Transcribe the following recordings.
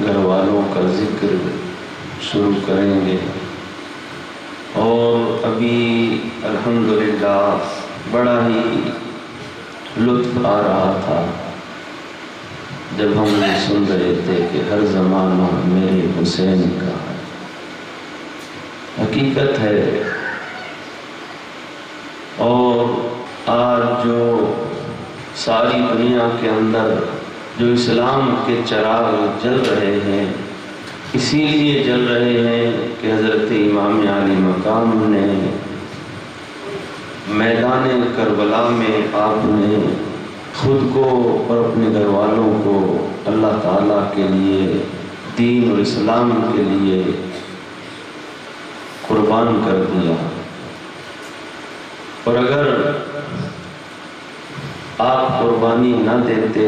घर वालों का ज़िक्र शुरू करेंगे। और अभी अल्हम्दुलिल्लाह बड़ा ही लुत्फ आ रहा था जब हम सुन रहे थे कि हर ज़माना मेरे हुसैन का हकीकत है। और आज जो सारी दुनिया के अंदर जो इस्लाम के चराग जल रहे हैं। इसीलिए जल रहे हैं कि हज़रत इमाम अली मकाम ने। मैदान करबला में आपने खुद को और अपने घर वालों को अल्लाह ताला के लिए, दीन और इस्लाम के लिए कुर्बान कर दिया। और अगर आप कुर्बानी ना देते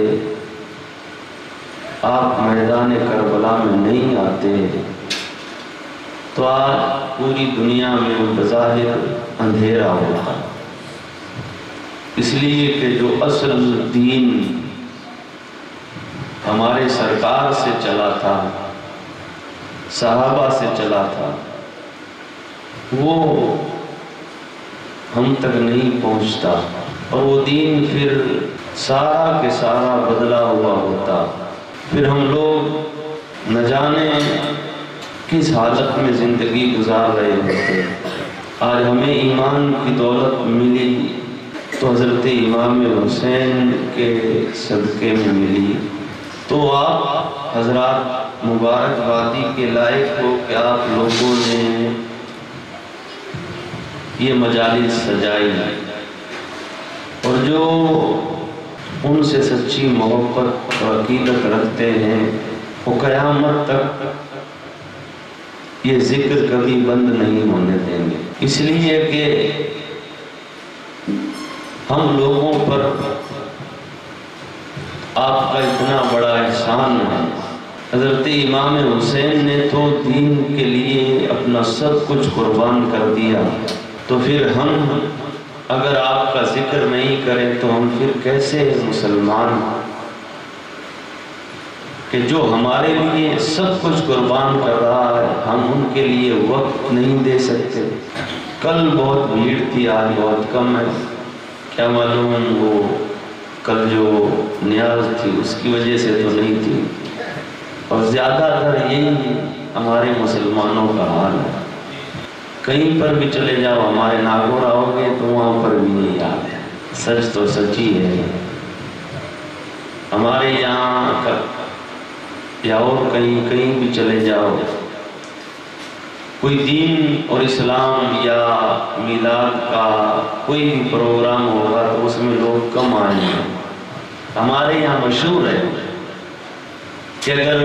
आप मैदान करबला में नहीं आते। तो आज पूरी दुनिया में बज़ाहिर अंधेरा होता इसलिए कि जो असल दीन हमारे सरकार से चला था, सहाबा से चला था, वो हम तक नहीं पहुँचता। और वो दीन फिर सारा के सारा बदला हुआ होता। फिर हम लोग न जाने किस हालत में ज़िंदगी गुजार रहे होते। आज हमें ईमान की दौलत मिली तो हज़रत इमाम हुसैन के सदक़े में मिली। तो आप हज़रत मुबारकबादी के लायक हो कि आप लोगों ने ये मजालिस सजाई। और जो उनसे सच्ची मोहब्बत और अकीदत रखते हैं। वो क़यामत तक ये ज़िक्र कभी बंद नहीं होने देंगे। इसलिए कि हम लोगों पर आपका इतना बड़ा एहसान है। हज़रत इमाम हुसैन ने तो दीन के लिए अपना सब कुछ कुर्बान कर दिया। तो फिर हम अगर आपका ज़िक्र नहीं करें तो हम फिर कैसे मुसलमान? कि जो हमारे लिए सब कुछ कुर्बान कर रहा है, हम उनके लिए वक्त नहीं दे सकते। कल बहुत भीड़ थी, आज बहुत कम है। क्या मालूम वो कल जो न्याज थी, उसकी वजह से तो नहीं थी। और ज़्यादातर यही हमारे मुसलमानों का हाल है। कहीं पर भी चले जाओ, हमारे नागौर आओगे तो वहाँ पर भी यही हाल है सच तो सच्ची है हमारे यहाँ या और कहीं कहीं भी चले जाओ। कोई दीन और इस्लाम या मिलाद का कोई भी प्रोग्राम होगा तो उसमें लोग कम आएँगे हमारे यहाँ मशहूर है कि अगर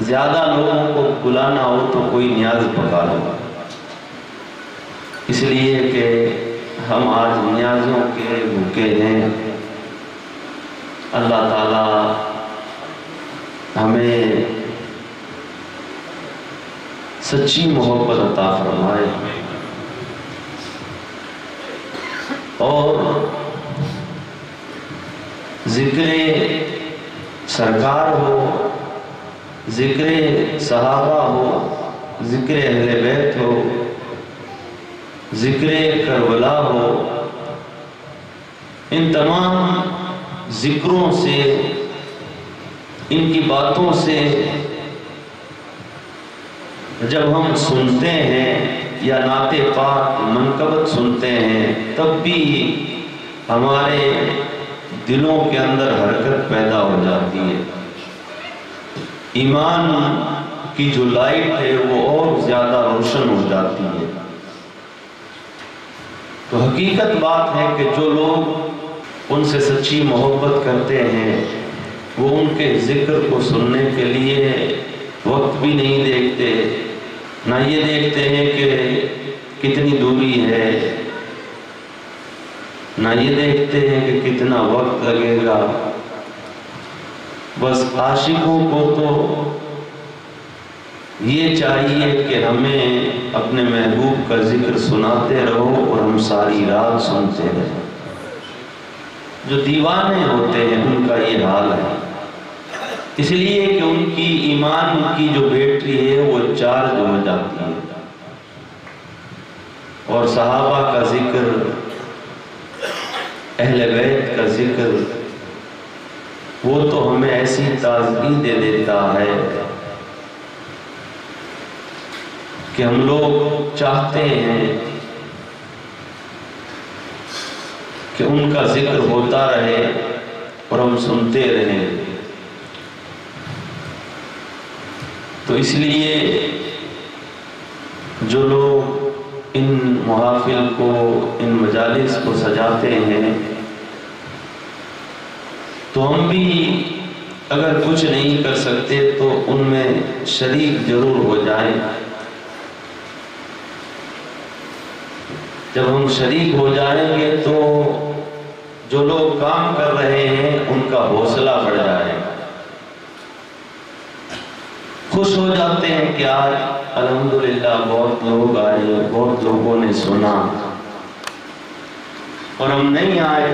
ज़्यादा लोगों को बुलाना हो तो कोई न्याज पका लो इसलिए कि हम आज न्याजों के भूखे हैं। अल्लाह ताला हमें सच्ची मोहब्बत अता फरमाए। और ज़िक्र सरकार हो, ज़िक्र सहाबा हो, ज़िक्र अहले बैत हो ज़िक्र करबला हो। इन तमाम जिक्रों से, इनकी बातों से जब हम सुनते हैं या नाते पाक मनकबत सुनते हैं, तब भी हमारे दिलों के अंदर हरकत पैदा हो जाती है। ईमान की जो लाइट है, वो और ज़्यादा रोशन हो जाती है। तो हकीकत बात है कि जो लोग उनसे सच्ची मोहब्बत करते हैं, वो उनके ज़िक्र को सुनने के लिए वक्त भी नहीं देखते, ना ये देखते हैं कि कितनी दूरी है, ना ये देखते हैं कि कितना वक्त लगेगा। बस आशिकों को तो ये चाहिए कि हमें अपने महबूब का ज़िक्र सुनाते रहो और हम सारी रात सुनते रहे। जो दीवाने होते हैं, उनका ये हाल है। इसलिए कि उनकी ईमान की जो बैटरी है, वो चार्ज हो जाती है। और सहाबा का ज़िक्र, अहल बैत का ज़िक्र, वो तो हमें ऐसी ताजगी दे देता है कि हम लोग चाहते हैं कि उनका ज़िक्र होता रहे और हम सुनते रहें। तो इसलिए जो लोग इन मुहाफिल को, इन मजालिस को सजाते हैं तो हम भी अगर कुछ नहीं कर सकते तो उनमें शरीक ज़रूर हो जाए। जब हम शरीक हो जाएँगे तो जो लोग काम कर रहे हैं, उनका हौसला बढ़ जाएगा खुश हो जाते हैं कि आज अल्हम्दुलिल्लाह बहुत लोग आए बहुत लोगों ने सुना। और हम नहीं आए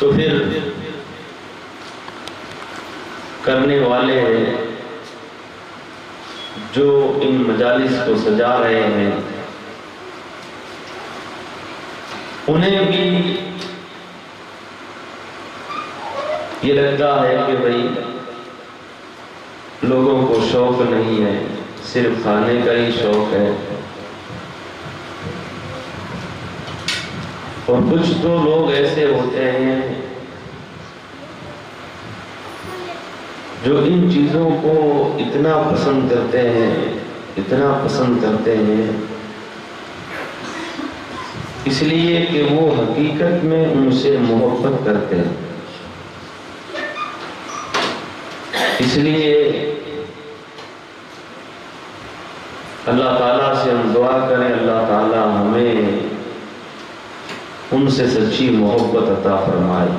तो फिर करने वाले जो इन मजालिस को सजा रहे हैं उन्हें भी ये लगता है कि भाई लोगों को शौक नहीं है, सिर्फ़ खाने का ही शौक है। और कुछ तो लोग ऐसे होते हैं जो इन चीज़ों को इतना पसंद करते हैं, इतना पसंद करते हैं। इसलिए कि वो हकीकत में उनसे मोहब्बत करते हैं। इसलिए अल्लाह ताला से हम दुआ करें, अल्लाह ताला हमें उनसे सच्ची मोहब्बत अता फरमाए।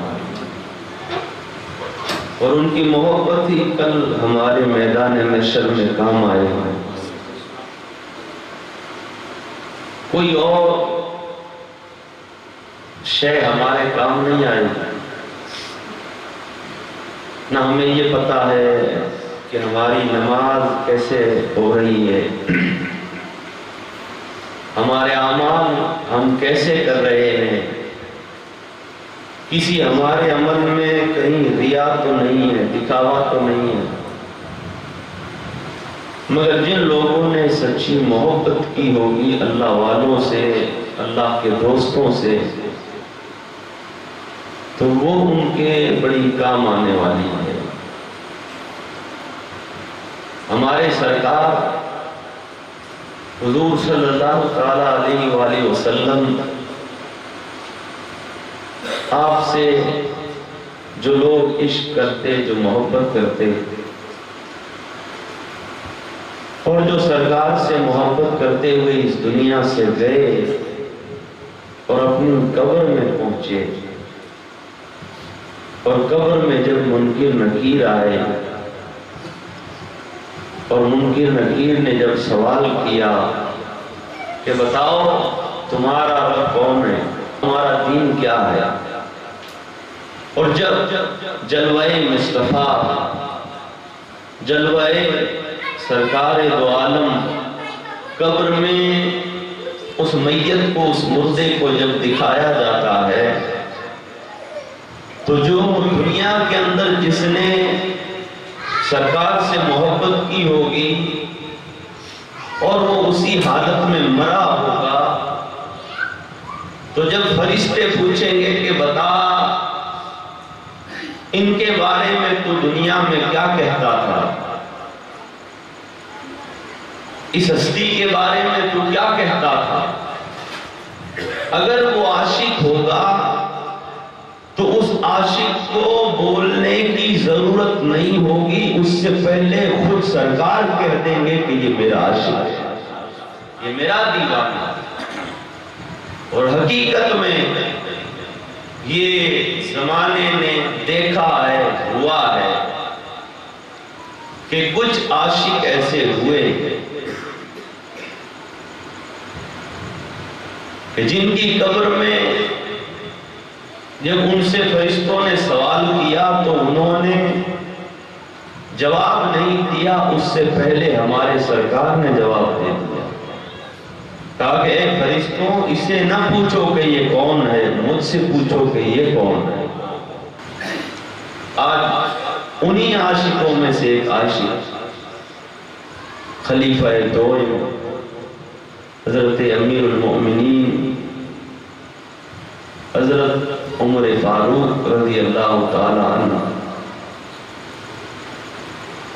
और उनकी मोहब्बत ही कल हमारे मैदान नशर में काम आए हैं। कोई और शय हमारे काम नहीं आएगी ना हमें ये पता है कि हमारी नमाज़ कैसे हो रही है। हमारे अमाल हम कैसे कर रहे हैं। किसी हमारे अमल में कहीं रिया तो नहीं है, दिखावा तो नहीं है। मगर जिन लोगों ने सच्ची मोहब्बत की होगी अल्लाह वालों से, अल्लाह के दोस्तों से तो वो उनके बड़ी काम आने वाली है। हमारे सरकार हजूर सल्लल्लाहु वसल्लम आपसे जो लोग इश्क करते, जो मोहब्बत करते, और जो सरकार से मोहब्बत करते हुए इस दुनिया से गए और अपनी कब्र में पहुँचे और कब्र में जब मुनकिर नकीर आए, और मुनकिर नकीर ने जब सवाल किया कि बताओ तुम्हारा रब कौन है, तुम्हारा दीन क्या है? और जब जलवाए मुस्तफ़ा, जलवाए सरकार दो आलम, कब्र में उस मैयत को, उस मुर्दे को जब दिखाया जाता है तो जो दुनिया के अंदर जिसने सरकार से मोहब्बत की होगी और वो उसी हालत में मरा होगा तो जब फरिश्ते पूछेंगे कि बता, इनके बारे में तो दुनिया में क्या कहता था? इस हस्ती के बारे में तू क्या कहता था? अगर वो आशिक होगा आशिक को बोलने की ज़रूरत नहीं होगी, उससे पहले खुद सरकार कह देंगे कि ये मेरा आशिक है। ये मेरा दीवाना और हकीकत में ये जमाने ने देखा है, हुआ है कि कुछ आशिक ऐसे हुए कि जिनकी कब्र में जब उनसे फरिश्तों ने सवाल किया तो उन्होंने जवाब नहीं दिया, उससे पहले हमारे सरकार ने जवाब दे दिया। कहा कि फरिश्तों, इसे ना पूछो कि ये कौन है, मुझसे पूछो कि ये कौन है। आज उन्हीं आशिकों में से एक आशिक, खलीफा दो हज़रत अमीर हज़रत उमर फारूक रज़ी अल्लाह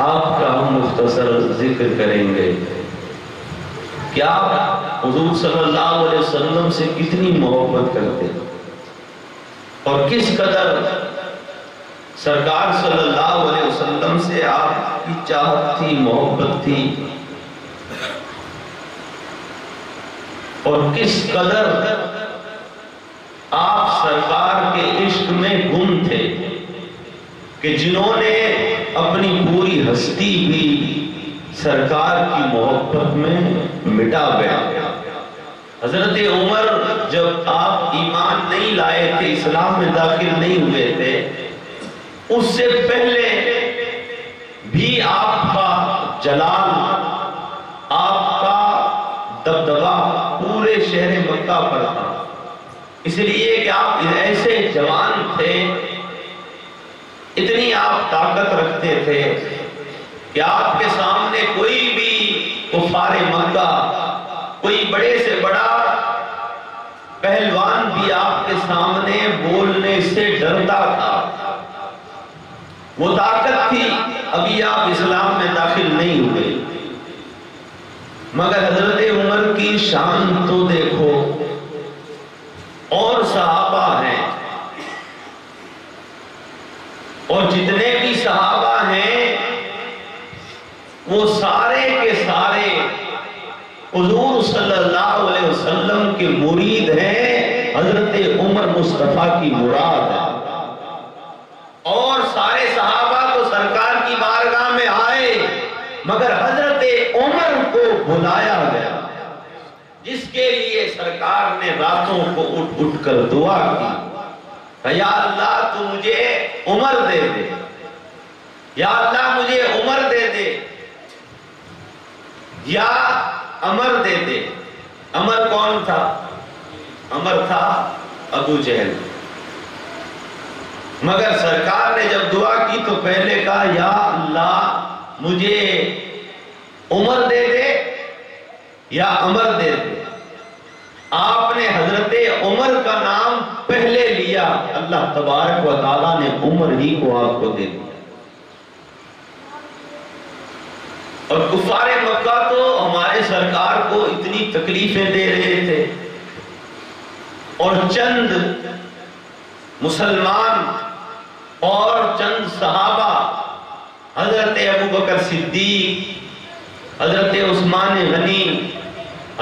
आपका हम मुख्तसर ज़िक्र करेंगे क्या हुजूर सल्लल्लाहु अलैहि वसल्लम से कितनी मोहब्बत करते और किस कदर सरकार सल्लल्लाहु अलैहि वसल्लम से आपकी चाहत थी, मोहब्बत थी और किस कदर आप सरकार के इश्क में गुम थे कि जिन्होंने अपनी पूरी हस्ती भी सरकार की मोहब्बत में मिटा गया हज़रत उमर जब आप ईमान नहीं लाए थे, इस्लाम में दाखिल नहीं हुए थे, उससे पहले भी आपका जलाल, आपका दबदबा पूरे शहर मक्का पर था इसलिए कि आप ऐसे जवान थे, इतनी आप ताकत रखते थे कि आपके सामने कोई भी कुफारे मक्का, कोई बड़े से बड़ा पहलवान भी आपके सामने बोलने से डरता था। वो ताकत थी, अभी आप इस्लाम में दाखिल नहीं हुए। मगर हज़रत उमर की शान तो देखो और सहाबा हैं और जितने भी सहाबा हैं वो सारे के सारे हुजूर सल्लल्लाहु अलैहि वसल्लम के मुरीद हैं हज़रत उमर मुस्तफ़ा की मुराद है। और सारे सहाबा तो सरकार की बारगाह में आए, मगर हज़रत उमर को बुलाया गया, जिसके लिए सरकार ने रातों को उठ उठ कर दुआ की। या अल्लाह तू मुझे उम्र दे दे, या अल्लाह मुझे उम्र दे दे, या अमर दे दे। अमर कौन था? अमर था अबू जहल। मगर सरकार ने जब दुआ की तो पहले कहा, या अल्लाह, मुझे उम्र दे दे या अमर दे दे। आपने हज़रत उमर का नाम पहले लिया। अल्लाह तबारक व ने उम्र ही को आपको दे दिया। और कुफारे मक्का तो हमारे सरकार को इतनी तकलीफें दे रहे थे। और चंद मुसलमान और चंद सहाबा, हज़रत अबू बकर सिद्दीक, हज़रत उस्मान गनी,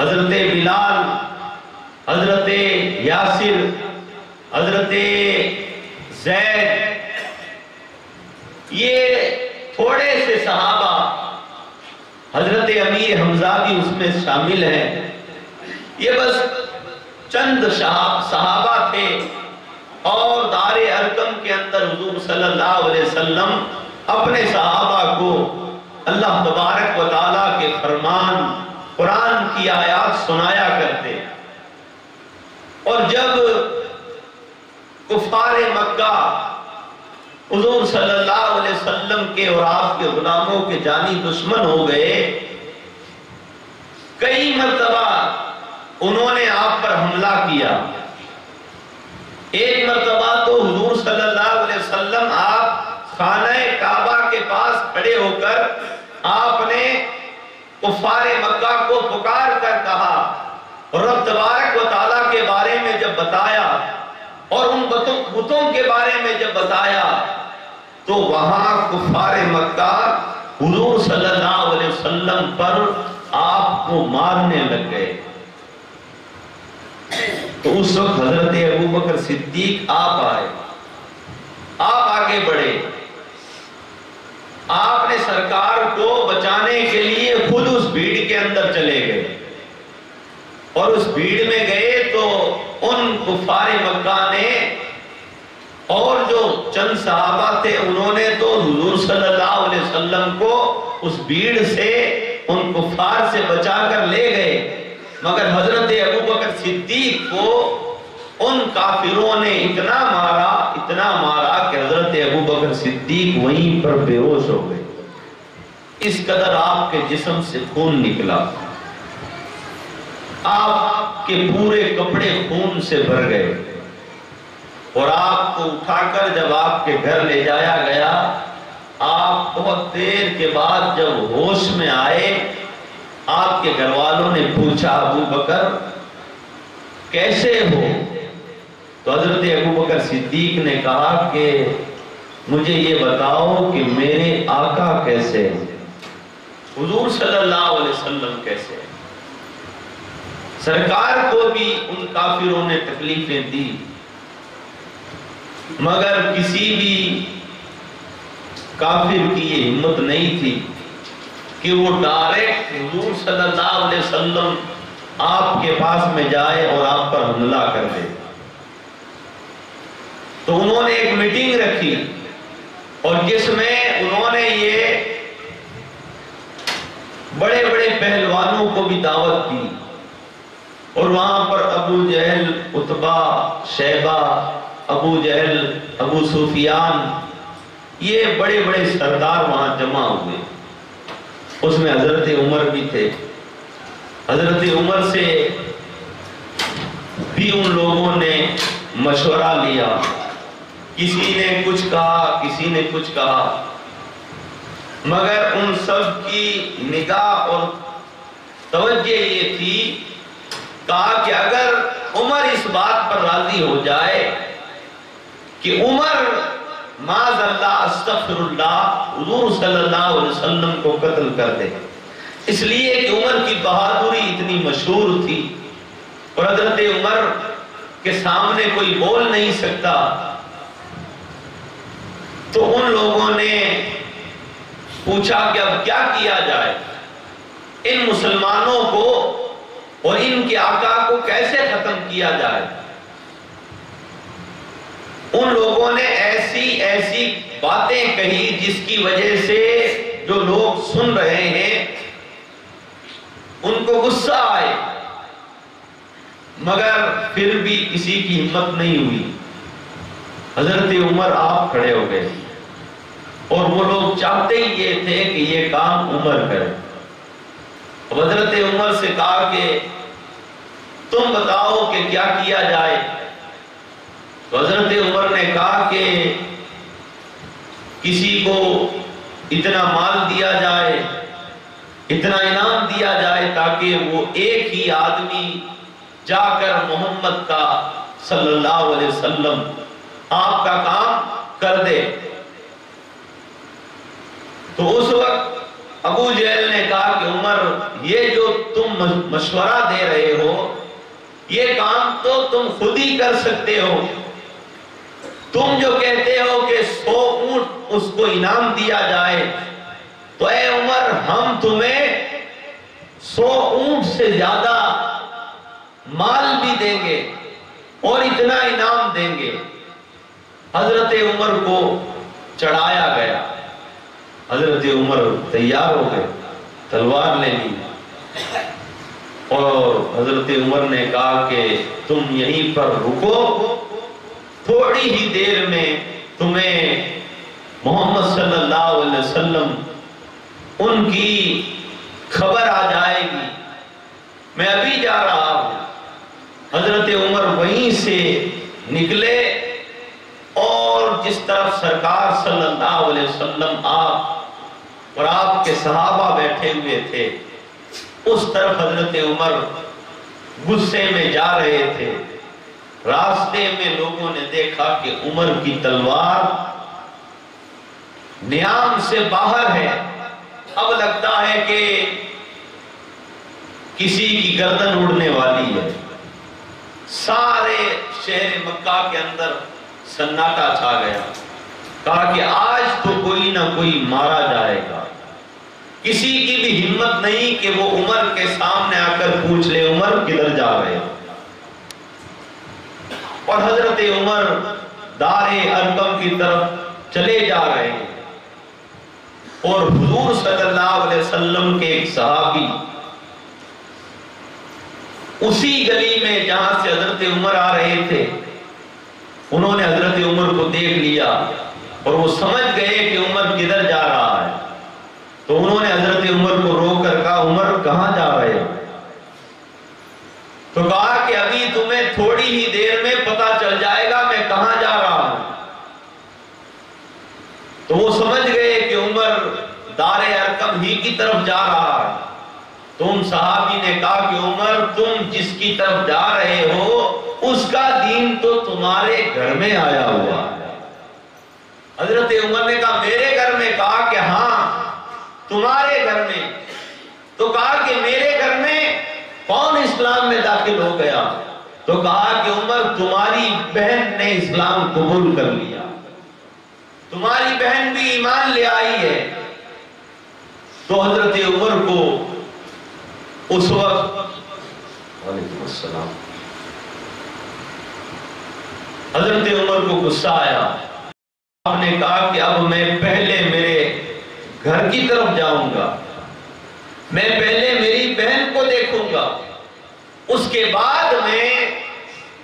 हज़रत बिलाल, हज़रत यासिर, हज़रत जैद ये थोड़े से सहाबा हज़रत अमीर हमजा भी उसमें शामिल है। ये बस चंद सहाबा थे और दारे अरकम के अंदर हुजूर वसल्लम अपने सहाबा को अल्लाह तबारक व ताला के फरमान, कुरान की आयात सुनाया करते। और जब कुफार मक्का हुजूर वसल्लम के और आपके गुलामों के जानी दुश्मन हो गए। कई मरतबा उन्होंने आप पर हमला किया। एक मरतबा तो हजूर वसल्लम आप खाना काबा के पास खड़े होकर आपने कुफार मक्का को पुकार कर कहा। रब तबारक ताला के बारे में जब बताया और उन बुतों के बारे में जब बताया तो वहाँ कुफार मक्का हुजूर सल्लल्लाहु अलैहि वसल्लम पर आपको मारने लग गए। तो उस वक्त हज़रत अबू बकर सिद्दीक आप आए। आप आगे बढ़े। आपने सरकार को बचाने के लिए खुद उस भीड़ के अंदर चले गए। और उस भीड़ में गए कुफार मक्का ने और जो चंद सहाबा थे, उन्होंने तो हुजूर सल्लल्लाहु अलैहि वसल्लम को उस भीड़ से, उन कुफार से बचाकर ले गए। मगर हज़रत अबू बकर सिद्दीक को उन काफिरों ने इतना मारा इतना मारा कि हज़रत अबू बकर सिद्दीक वहीं पर बेहोश हो गए। इस कदर आपके जिस्म से खून निकला। आपके पूरे कपड़े खून से भर गए। और आपको उठाकर जब आपके घर ले जाया गया, आप बहुत देर के बाद जब होश में आए, आपके घर वालों ने पूछा, अबू बकर, कैसे हो? तो हज़रत अबू बकर सिद्दीक ने कहा कि, मुझे ये बताओ कि मेरे आका कैसे हैं? हुजूर सल्लल्लाहु अलैहि वसल्लम कैसे हैं? सरकार को भी उन काफिरों ने तकलीफें दी। मगर किसी भी काफिर की ये हिम्मत नहीं थी कि वो डायरेक्ट हुजूर सल्लल्लाहु अलैहि वसल्लम आपके पास में जाए और आप पर हमला कर दे। तो उन्होंने एक मीटिंग रखी और जिसमें उन्होंने ये बड़े बड़े पहलवानों को भी दावत दी और वहाँ पर अबू जहल, उतबा, शैबा, अबू जहल, अबू सुफियान, ये बड़े बड़े सरदार वहाँ जमा हुए। उसमें हज़रत उमर भी थे। हज़रत उमर से भी उन लोगों ने मशवरा लिया। किसी ने कुछ कहा, किसी ने कुछ कहा। मगर उन सब की निगाह और तवज्जो ये थी कहा कि अगर उमर इस बात पर राज़ी हो जाए कि उमर वसल्लम को कत्ल कर दे। इसलिए कि उमर की बहादुरी इतनी मशहूर थी और हज़रत उमर के सामने कोई बोल नहीं सकता तो उन लोगों ने पूछा कि अब क्या किया जाए? इन मुसलमानों को और इनके आका को कैसे खत्म किया जाए? उन लोगों ने ऐसी ऐसी बातें कही जिसकी वजह से जो लोग सुन रहे हैं, उनको गुस्सा आए। मगर फिर भी किसी की हिम्मत नहीं हुई। हज़रत उमर आप खड़े हो गए। और वो लोग चाहते ही ये थे कि ये काम उमर करे। हज़रत उमर से कहा कि तुम बताओ कि क्या किया जाए। तो हज़रत उमर ने कहा कि किसी को इतना माल दिया जाए, इतना इनाम दिया जाए ताकि वो एक ही आदमी जाकर मोहम्मद का सल्लल्लाहु अलैहि वसल्लम आपका काम कर दे। तो उस वक्त अबू जहल ने कहा कि उमर, ये जो तुम मशवरा दे रहे हो ये काम तो तुम खुद ही कर सकते हो। तुम जो कहते हो कि सौ ऊँट उसको इनाम दिया जाए तो ए उमर, हम तुम्हें सौ ऊँट से ज़्यादा माल भी देंगे और इतना इनाम देंगे। हज़रत उमर को चढ़ाया गया। हज़रत उमर तैयार हो गए, तलवार ले ली। और हज़रत उमर ने कहा कि तुम यहीं पर रुको। थोड़ी ही देर में तुम्हें मोहम्मद सल्लल्लाहु अलैहि वसल्लम उनकी खबर आ जाएगी। मैं अभी जा रहा हूँ। हज़रत उमर वहीं से निकले और जिस तरफ़ सरकार सल्लल्लाहु अलैहि वसल्लम आप और आपके सहाबा बैठे हुए थे उस तरफ़ हज़रत उमर गुस्से में जा रहे थे। रास्ते में लोगों ने देखा कि उमर की तलवार नियाम से बाहर है। अब लगता है कि किसी की गर्दन उड़ने वाली है। सारे शहर मक्का के अंदर सन्नाटा छा गया। कहा कि आज तो कोई ना कोई मारा जाएगा। किसी की भी हिम्मत नहीं कि वो उमर के सामने आकर पूछ ले, उमर किधर जा रहे और हज़रत उमर दारे अरकम की तरफ़ चले जा रहे हैं। और हुजूर सल्लल्लाहु अलैहि वसल्लम के एक सहाबी उसी गली में जहाँ से हज़रत उमर आ रहे थे, उन्होंने हज़रत उमर को देख लिया और वो समझ गए कि उमर किधर जा रहा तो उन्होंने हज़रत उमर को रोककर कहा, उमर, कहाँ जा रहे हो? तो कहा कि अभी तुम्हें थोड़ी ही देर में पता चल जाएगा मैं कहाँ जा रहा हूँ। तो वो समझ गए कि उमर दारे अरकम ही की तरफ़ जा रहा है। तुम साहबी ने कहा कि उमर, तुम जिसकी तरफ़ जा रहे हो, उसका दीन तो तुम्हारे घर में आया हुआ हज़रत उमर ने कहा, मेरे तुम्हारे घर में। तो कहा कि मेरे घर में कौन इस्लाम में दाखिल हो गया? तो कहा कि उमर, तुम्हारी बहन ने इस्लाम कबूल कर लिया। तुम्हारी बहन भी ईमान ले आई है। तो हज़रत उमर को उस वक्त हज़रत उमर को गुस्सा आया। आपने कहा कि अब मैं पहले मेरे घर की तरफ़ जाऊँगा। मैं पहले मेरी बहन को देखूँगा। उसके बाद मैं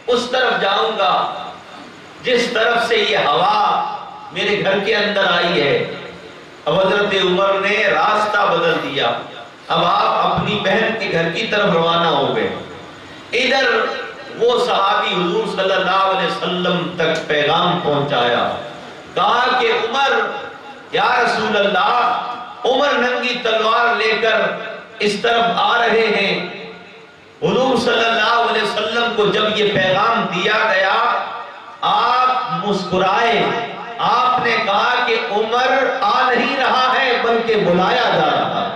उस तरफ़ जाऊँगा। जिस तरफ़ से ये हवा मेरे घर के अंदर आई है। अब हज़रत उमर ने रास्ता बदल दिया। अब आप अपनी बहन के घर की तरफ़ रवाना हो गए। इधर वो सहाबी हुजूर सल्लल्लाहु अलैहि वसल्लम तक पैगाम पहुँचाया। कहा कि उमर या रसूल अल्लाह उमर नंगी तलवार लेकर इस तरफ़ आ रहे हैं। हुजूर सल्लल्लाहु अलैहि वसल्लम को जब ये पैगाम दिया गया, आप मुस्कुराए। आपने कहा कि उमर आ नहीं रहा है, बल्कि बुलाया जा रहा है।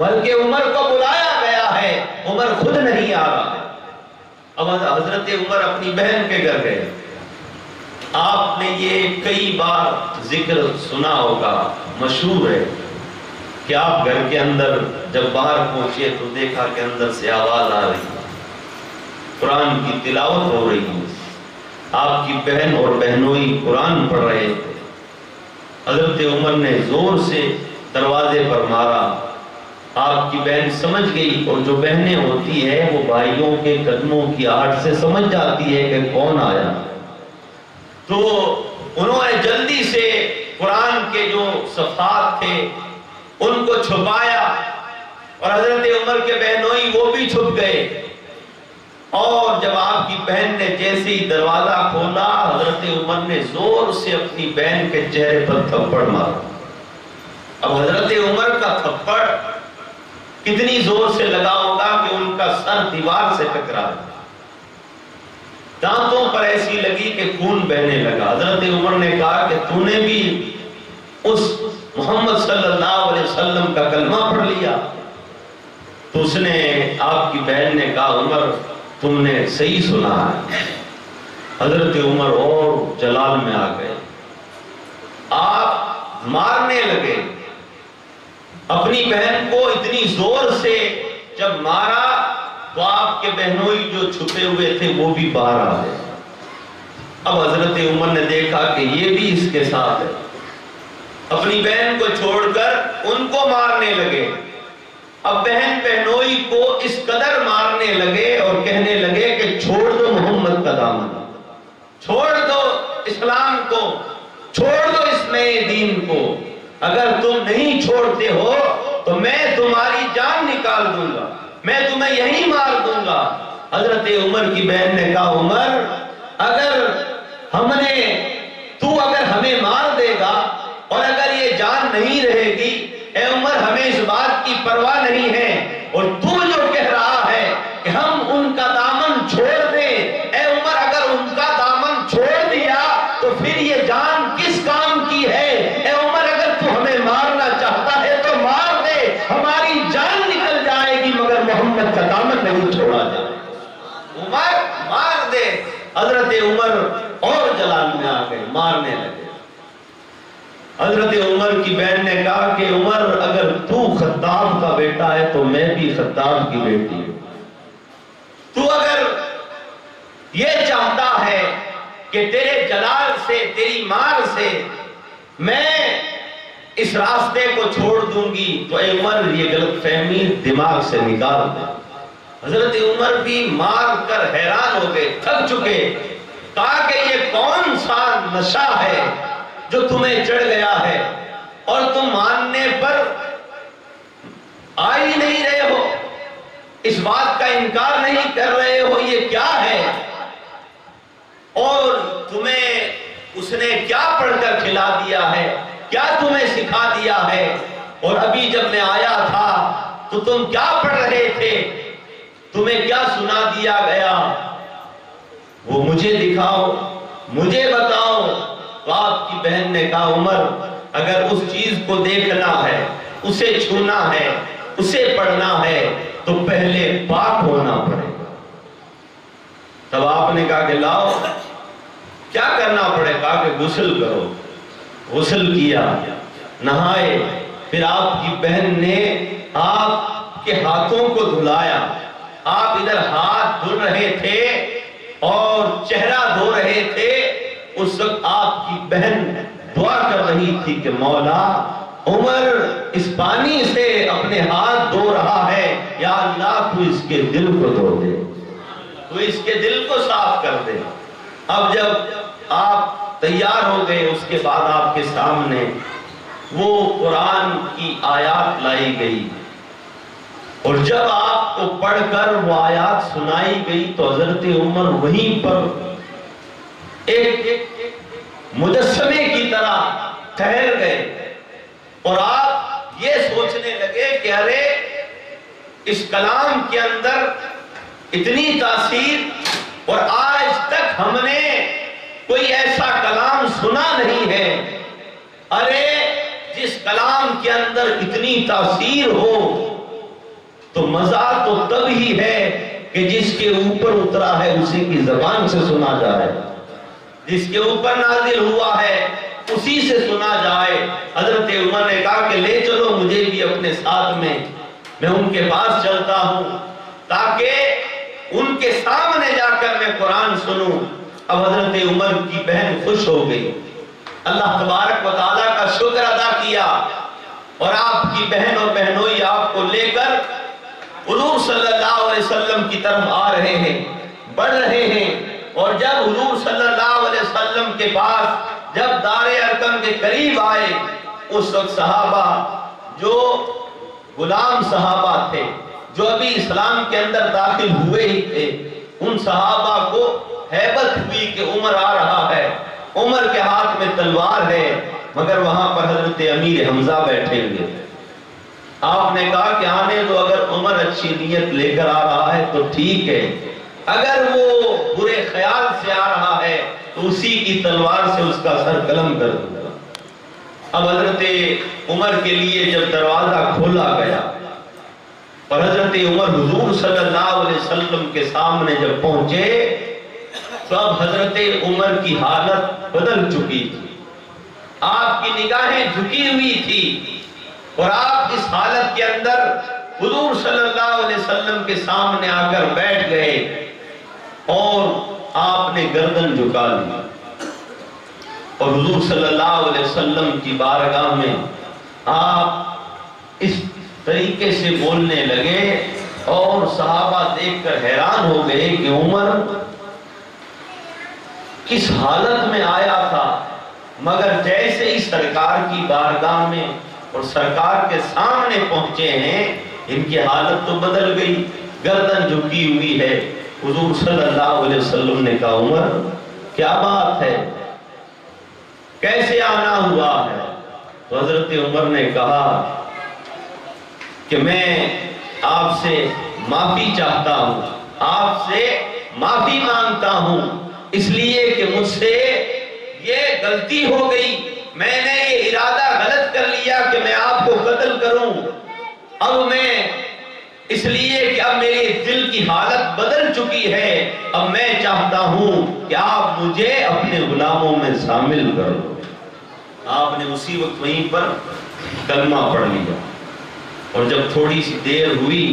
बल्कि उमर को बुलाया गया है, उमर खुद नहीं आ रहा है। अब हज़रत उमर अपनी बहन के घर गए। आपने ये कई बार ज़िक्र सुना होगा, मशहूर है कि आप घर के अंदर जब बाहर पहुँचे तो देखा कि अंदर से आवाज़ आ रही है। कुरान की तिलावत हो रही है। आपकी बहन और बहनोई कुरान पढ़ रहे थे। हज़रत उमर ने ज़ोर से दरवाजे पर मारा। आपकी बहन समझ गई और जो बहनें होती है, वो भाइयों के कदमों की आड़ से समझ जाती है कि कौन आया। तो उन्होंने जल्दी से कुरान के जो सफात थे, उनको छुपाया और हज़रत उमर के बहनोई वो भी छुप गए। और जब आपकी बहन ने जैसे ही दरवाज़ा खोला, हज़रत उमर ने ज़ोर से अपनी बहन के चेहरे पर थप्पड़ मारा। अब हज़रत उमर का थप्पड़ कितनी ज़ोर से लगा होगा कि उनका सर दीवार से टकरा दांतों पर ऐसी लगी कि खून बहने लगा। हज़रत उमर ने कहा कि तूने भी उस मोहम्मद सल्लल्लाहु अलैहि वसल्लम का कलमा पढ़ लिया। तो उसने आपकी बहन ने कहा, उमर, तुमने सही सुना है। हज़रत उमर और जलाल में आ गए। आप मारने लगे। अपनी बहन को इतनी ज़ोर से जब मारा तो आपके बहनोई जो छुपे हुए थे, वो भी बाहर आ गए। अब हज़रत उमर ने देखा कि ये भी इसके साथ है। अपनी बहन को छोड़कर उनको मारने लगे। अब बहन बहनोई को इस कदर मारने लगे और कहने लगे कि छोड़ दो मोहम्मद का दामन। छोड़ दो इस्लाम को। छोड़ दो इस नए दीन को। अगर तुम नहीं छोड़ते हो तो मैं तुम्हारी जान निकाल दूँगा। मैं तुम्हें यही मार दूँगा। हज़रत उमर की बहन ने कहा उमर अगर हमने तू अगर हमें मार देगा और अगर ये जान नहीं रहेगी ए उमर हमें इस बात की परवाह नहीं है और तू जो कह रहा है कि हम उनका दामन छोड़ दें ए उमर अगर उनका दामन छोड़ दिया तो फिर ये जान किस काम की है ए उमर अगर तू हमें मारना चाहता है तो मार दे हमारी जान निकल जाएगी मगर मोहम्मद का दामन नहीं छोड़ा जाए उमर मार दे हज़रत उमर और जलाल में आ गए, मारने लगे। हज़रत उमर की बहन ने कहा कि, उमर, अगर तू खत्ताब का बेटा है तो मैं भी खत्ताब की बेटी हूँ। तू अगर ये चाहता है कि तेरे जलाल से, तेरी मार से मैं इस रास्ते को छोड़ दूँगी तो उमर, ये गलत फहमी दिमाग से निकाल दे। हज़रत उमर भी मार कर हैरान हो गए, थक चुके। कहा कि ये कौन सा नशा है जो तुम्हें चढ़ गया है और तुम मानने पर आ ही नहीं रहे हो? इस बात का इनकार नहीं कर रहे हो? ये क्या है? और तुम्हें उसने क्या पढ़कर खिला दिया है? क्या तुम्हें सिखा दिया है? और अभी जब मैं आया था तो तुम क्या पढ़ रहे थे? तुम्हें क्या सुना दिया गया? वो मुझे दिखाओ, मुझे बताओ तो आपकी बहन ने कहा, उमर, अगर उस चीज़ को देखना है, उसे छूना है, उसे पढ़ना है तो पहले पाक होना पड़ेगा। तब आपने कहा कि लाओ, क्या करना पड़ेगा? कि गुसल करो। गुसल किया, नहाए, फिर आपकी बहन ने आपके हाथों को धुलाया। आप इधर हाथ धुल रहे थे और चेहरा धो रहे थे, उस वक्त आपकी बहन दुआ कर रही थी कि मौला, उमर इस पानी से अपने हाथ धो रहा है, या अल्लाह तू इसके दिल को धो दे, तू इसके दिल को साफ़ कर दे। अब जब आप तैयार हो गए, उसके बाद आपके सामने वो कुरान की आयात लाई गई। और जब आपको पढ़कर वो आयात सुनाई गई तो हज़रत उमर वहीं पर एक मुजस्मे की तरह ठहर गए। और आप ये सोचने लगे कि अरे, इस कलाम के अंदर इतनी तासीर और आज तक हमने कोई ऐसा कलाम सुना नहीं है। अरे, जिस कलाम के अंदर इतनी तासीर हो तो मज़ा तो तब ही है कि जिसके ऊपर उतरा है, उसी की जबान से सुना जाए। जिसके ऊपर नाजिल हुआ है, उसी से सुना जाए। हज़रत उमर ने कहा कि ले चलो, मुझे भी अपने साथ में, मैं उनके पास चलता हूँ, ताकि उनके सामने जाकर मैं कुरान सुनूं। अब हज़रत उमर की बहन खुश हो गई। अल्लाह तबारक वाली का शुक्र अदा किया और आपकी बहन और बहनोई आपको लेकर हुजूर सल्लल्लाहु अलैहि वसल्लम की तरफ़ आ रहे हैं, बढ़ रहे हैं। और जब हुजूर सल्लल्लाहु अलैहि वसल्लम के पास, जब दारे अरकम के करीब आए, उस वक्त सहाबा, जो गुलाम सहाबा थे, जो अभी इस्लाम के अंदर दाखिल हुए ही थे, उन सहाबा को हैबत हुई कि उमर आ रहा है। उमर के हाथ में तलवार है, मगर वहाँ पर हज़रत अमीर हमजा बैठे हुए आपने कहा कि आने दो, अगर उमर अच्छी नीयत लेकर आ रहा है तो ठीक है। अगर वो बुरे ख्याल से आ रहा है तो उसी की तलवार से उसका सर कलम कर दूँगा। अब हज़रत उमर के लिए जब दरवाज़ा खोला गया और हज़रत उमर हुजूर वसल्लम के सामने जब पहुँचे तो अब हज़रत उमर की हालत बदल चुकी थी। आपकी निगाहें झुकी हुई थी। और आप इस हालत के अंदर हुजूर सल्लल्लाहु अलैहि वसल्लम के सामने आकर बैठ गए और आपने गर्दन झुका ली। और हुजूर सल्लल्लाहु अलैहि वसल्लम की बारगाह में आप इस तरीके से बोलने लगे और सहाबा देखकर हैरान हो गए कि उमर किस हालत में आया था, मगर जैसे ही सरकार की बारगाह में और सरकार के सामने पहुँचे हैं, इनकी हालत तो बदल गई। गर्दन झुकी हुई है। सल्लल्लाहु अलैहि वसल्लम ने कहा, उमर, क्या बात है? कैसे आना हुआ है? तो हज़रत उमर ने कहा कि मैं आपसे माफ़ी चाहता हूँ। आपसे माफ़ी माँगता हूँ। इसलिए कि मुझसे ये गलती हो गई। मैंने अब मैं इसलिए कि अब मेरे दिल की हालत बदल चुकी है, अब मैं चाहता हूँ कि आप मुझे अपने गुलामों में शामिल कर। आपने उसी वक्त वहीं पर कलमा पढ़ लिया। और जब थोड़ी सी देर हुई,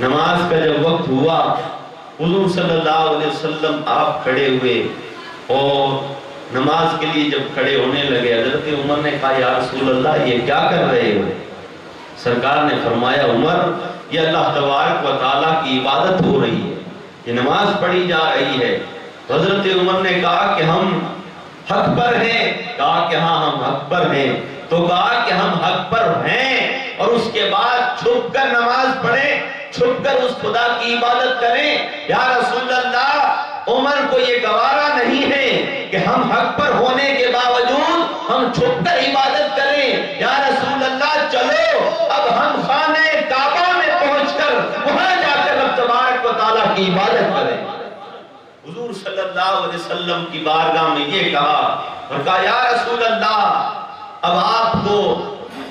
नमाज़ का जब वक्त हुआ, हुजूर सल्लल्लाहु अलैहि वसल्लम आप खड़े हुए और नमाज़ के लिए जब खड़े होने लगे, हज़रत उमर ने कहा, या रसूल अल्लाह ये क्या कर रहे हो? सरकार ने फरमाया, उमर, ये अल्लाह तबारक व ताला की इबादत हो रही है। ये नमाज़ पढ़ी जा रही है। हज़रत उमर ने कहा कि हम हक पर हैं। कहा कि हाँ हम हक पर हैं। तो कहा कि हम हक पर हैं और उसके बाद छुप कर नमाज़ पढ़े छुप कर उस खुदा की इबादत करें। या रसूल अल्लाह उमर को ये गवारा नहीं है कि हम हक पर होने के बावजूद हम छुप कर इबादत की इबादत करें। हुजूर सल्लल्लाहु अलैहि वसल्लम की बारगाह में ये कहा, और कहा, या रसूल अल्लाह अब आपको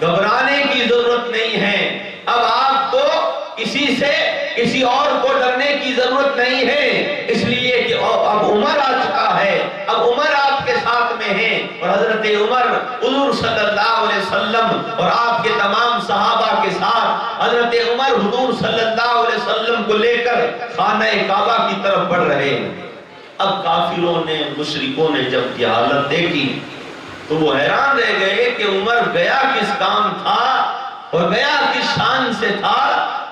घबराने की ज़रूरत नहीं है। अब आपको किसी से किसी और को डरने की ज़रूरत नहीं है। इसलिए कि अब उमर आ चुका है। अब उमर आपके साथ में है। और हज़रत उमर, हुजूर सल्लल्लाहु अलैहि वसल्लम और आपके तमाम सहाबा के साथ हज़रत उमर, हुजूर सल्लल्लाहु वसल्लम को लेकर खाना काबा की तरफ़ बढ़ रहे हैं। अब काफिरों ने, मुशरिकों ने जब ये हालत देखी तो वो हैरान रह गए कि उमर गया किस काम था और गया किस शान से था।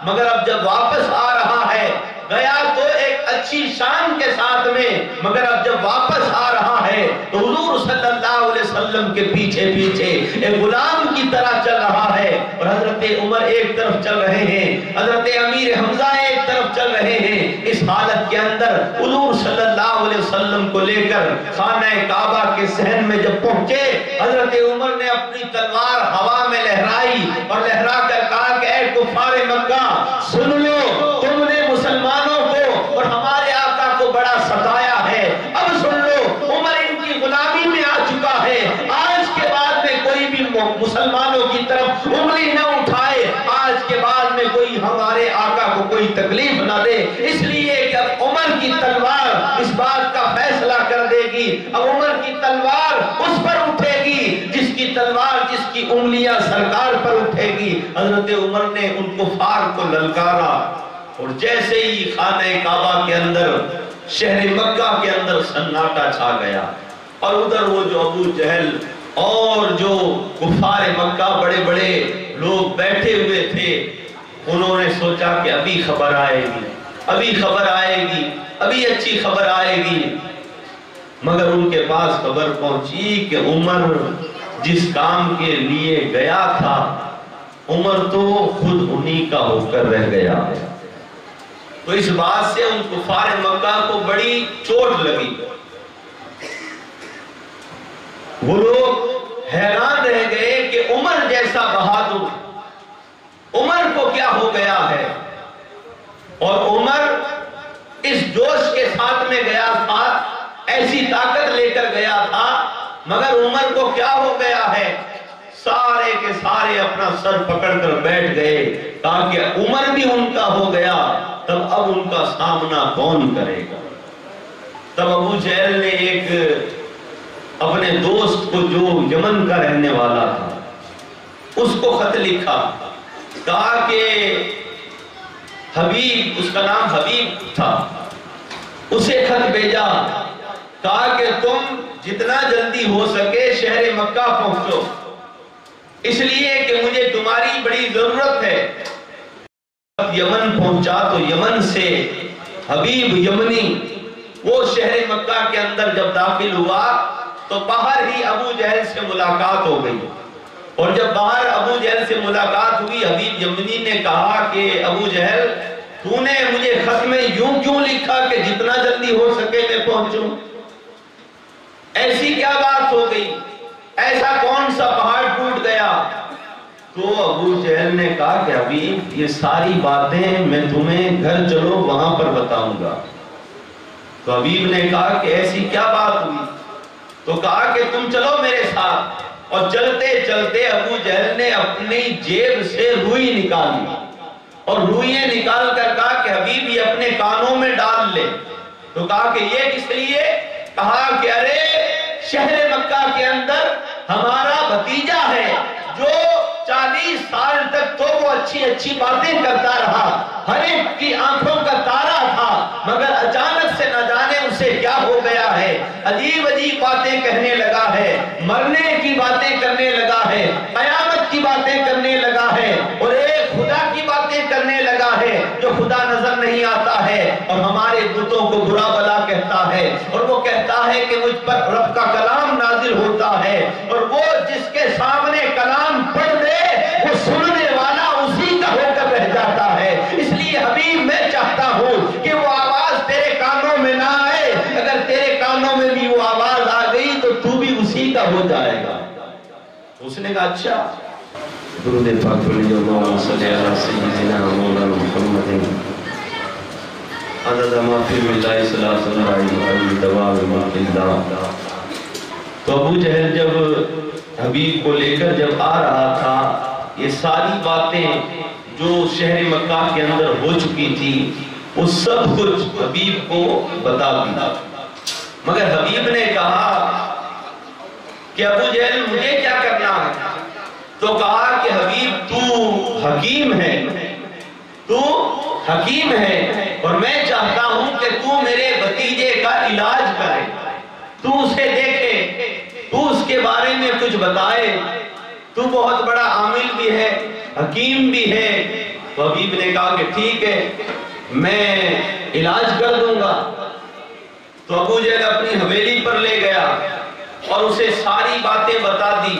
मगर अब जब वापस आ रहा है, गया तो एक अच्छी शान के साथ में, मगर अब जब वापस आ रहा है तो हुजूर सल्लल्लाहु अलैहि वसल्लम के पीछे पीछे एक गुलाम की तरह चल रहा है और हज़रत उमर एक तरफ़ चल रहे हैं। हज़रत अमीर हमजा एक तरफ़ चल रहे हैं इस हालत के अंदर हुजूर सल्लल्लाहु अलैहि वसल्लम को लेकर खाना काबा के सहन में जब पहुँचे, हज़रत उमर ने अपनी तलवार हवा में लहराई और लहरा कर कहा कि कुफार मक्का, सुन लो, तुमने मुसलमानों को और हमारे आका को बड़ा सताया है। अब सुन लो, उमर इनकी गुलामी में आ चुका है। आज के बाद में कोई भी मुसलमानों की तरफ़ उंगली न उठाए आज के बाद में कोई हमारे आका को कोई तकलीफ़ ना दे। इसलिए कि अब उमर की तलवार इस बात का फैसला कर देगी। अब उमर की तलवार उस पर उठेगी, जिसकी तलवार, जिसकी उंगलियाँ सरकार पर उठेगी। हज़रत उमर ने उन कुफार को ललकारा और जैसे ही खाने काबा के अंदर, शहर मक्का के अंदर सन्नाटा छा गया। और उधर वो जो अबू जहल और जो कुफार मक्का बड़े बड़े लोग बैठे हुए थे उन्होंने सोचा कि अभी खबर आएगी, अभी खबर आएगी, अभी अच्छी खबर आएगी। मगर उनके पास खबर पहुँची कि उमर जिस काम के लिए गया था, उमर तो खुद उन्हीं का होकर रह गया है। तो इस बात से उन कुफार मक्का को बड़ी चोट लगी। वो लोग हैरान रह गए कि उमर जैसा बहादुर उमर को क्या हो गया है? और उमर इस जोश के साथ में गया था, ऐसी ताकत लेकर गया था, मगर उमर को क्या हो गया है? सारे के सारे अपना सर पकड़कर बैठ गए, ताकि उमर भी उनका हो गया, तब अब उनका सामना कौन करेगा? तब अबू जहल ने एक अपने दोस्त को जो यमन का रहने वाला था, उसको खत लिखा। कहा कि हबीब, उसका नाम हबीब था। उसे खत भेजा कहा कि तुम जितना जल्दी हो सके शहर मक्का पहुंचो। इसलिए कि मुझे तुम्हारी बड़ी ज़रूरत है। यमन पहुँचा तो यमन से हबीब यमनी, वो शहर मक्का के अंदर जब दाखिल हुआ तो बाहर ही अबू जहल से मुलाकात हो गई। और जब बाहर अबू जहल से मुलाकात हुई, हबीब यमनी ने कहा कि, अबू जहल, तूने मुझे खत में यूँ क्यों लिखा कि जितना जल्दी हो सके मैं पहुंचूं? ऐसी क्या बात हो गई? ऐसा कौन सा पहाड़ टूट गया? तो अबू जहल ने कहा कि अभी ये सारी बातें मैं तुम्हें घर चलो, वहाँ पर बताऊँगा. तो हबीब ने कहा कि, ऐसी क्या बात हुई? तो कहा कि, तुम चलो मेरे साथ। और चलते चलते अबू जहल ने अपनी जेब से रुई निकाली। और रुइये निकाल कर कहा कि हबीब, ये अपने कानों में डाल ले। तो कहा कि ये किस लिए? कहा कि अरे, शहर मक्का के अंदर हमारा भतीजा है। साल तक तो वो अच्छी अच्छी बातें करता रहा। हर एक की आँखों का तारा था, मगर अचानक से न जाने उसे क्या हो गया है। अजीब अजीब बातें कहने लगा है, मरने की बातें करने लगा है, कयामत की बातें करने लगा है, और एक खुदा की बातें करने लगा है, जो खुदा नज़र नहीं आता है, और हमारे बुतों को बुरा भला कहता है, और वो कहता है कि मुझ पर रब का कलाम नाजिल होता है। हो जाएगा। उसने कहा अच्छा। दुरूद पाक तो अबू जहल जब हबीब को लेकर जब आ रहा था, ये सारी बातें जो शहर मक्का के अंदर हो चुकी थी, वो सब कुछ हबीब को बता दी। मगर हबीब ने कहा कि अबू जहल, मुझे क्या करना है? तो कहा कि हबीब, तू हकीम है। तू हकीम है। और मैं चाहता हूँ कि तू मेरे भतीजे का इलाज करे। तू उसे देखे। तू उसके बारे में कुछ बताए। तू बहुत बड़ा आमिल भी है, हकीम भी है। तो हबीब ने कहा कि ठीक है, मैं इलाज कर दूँगा। तो अबू जहल अपनी हवेली पर ले गया। और उसे सारी बातें बता दी।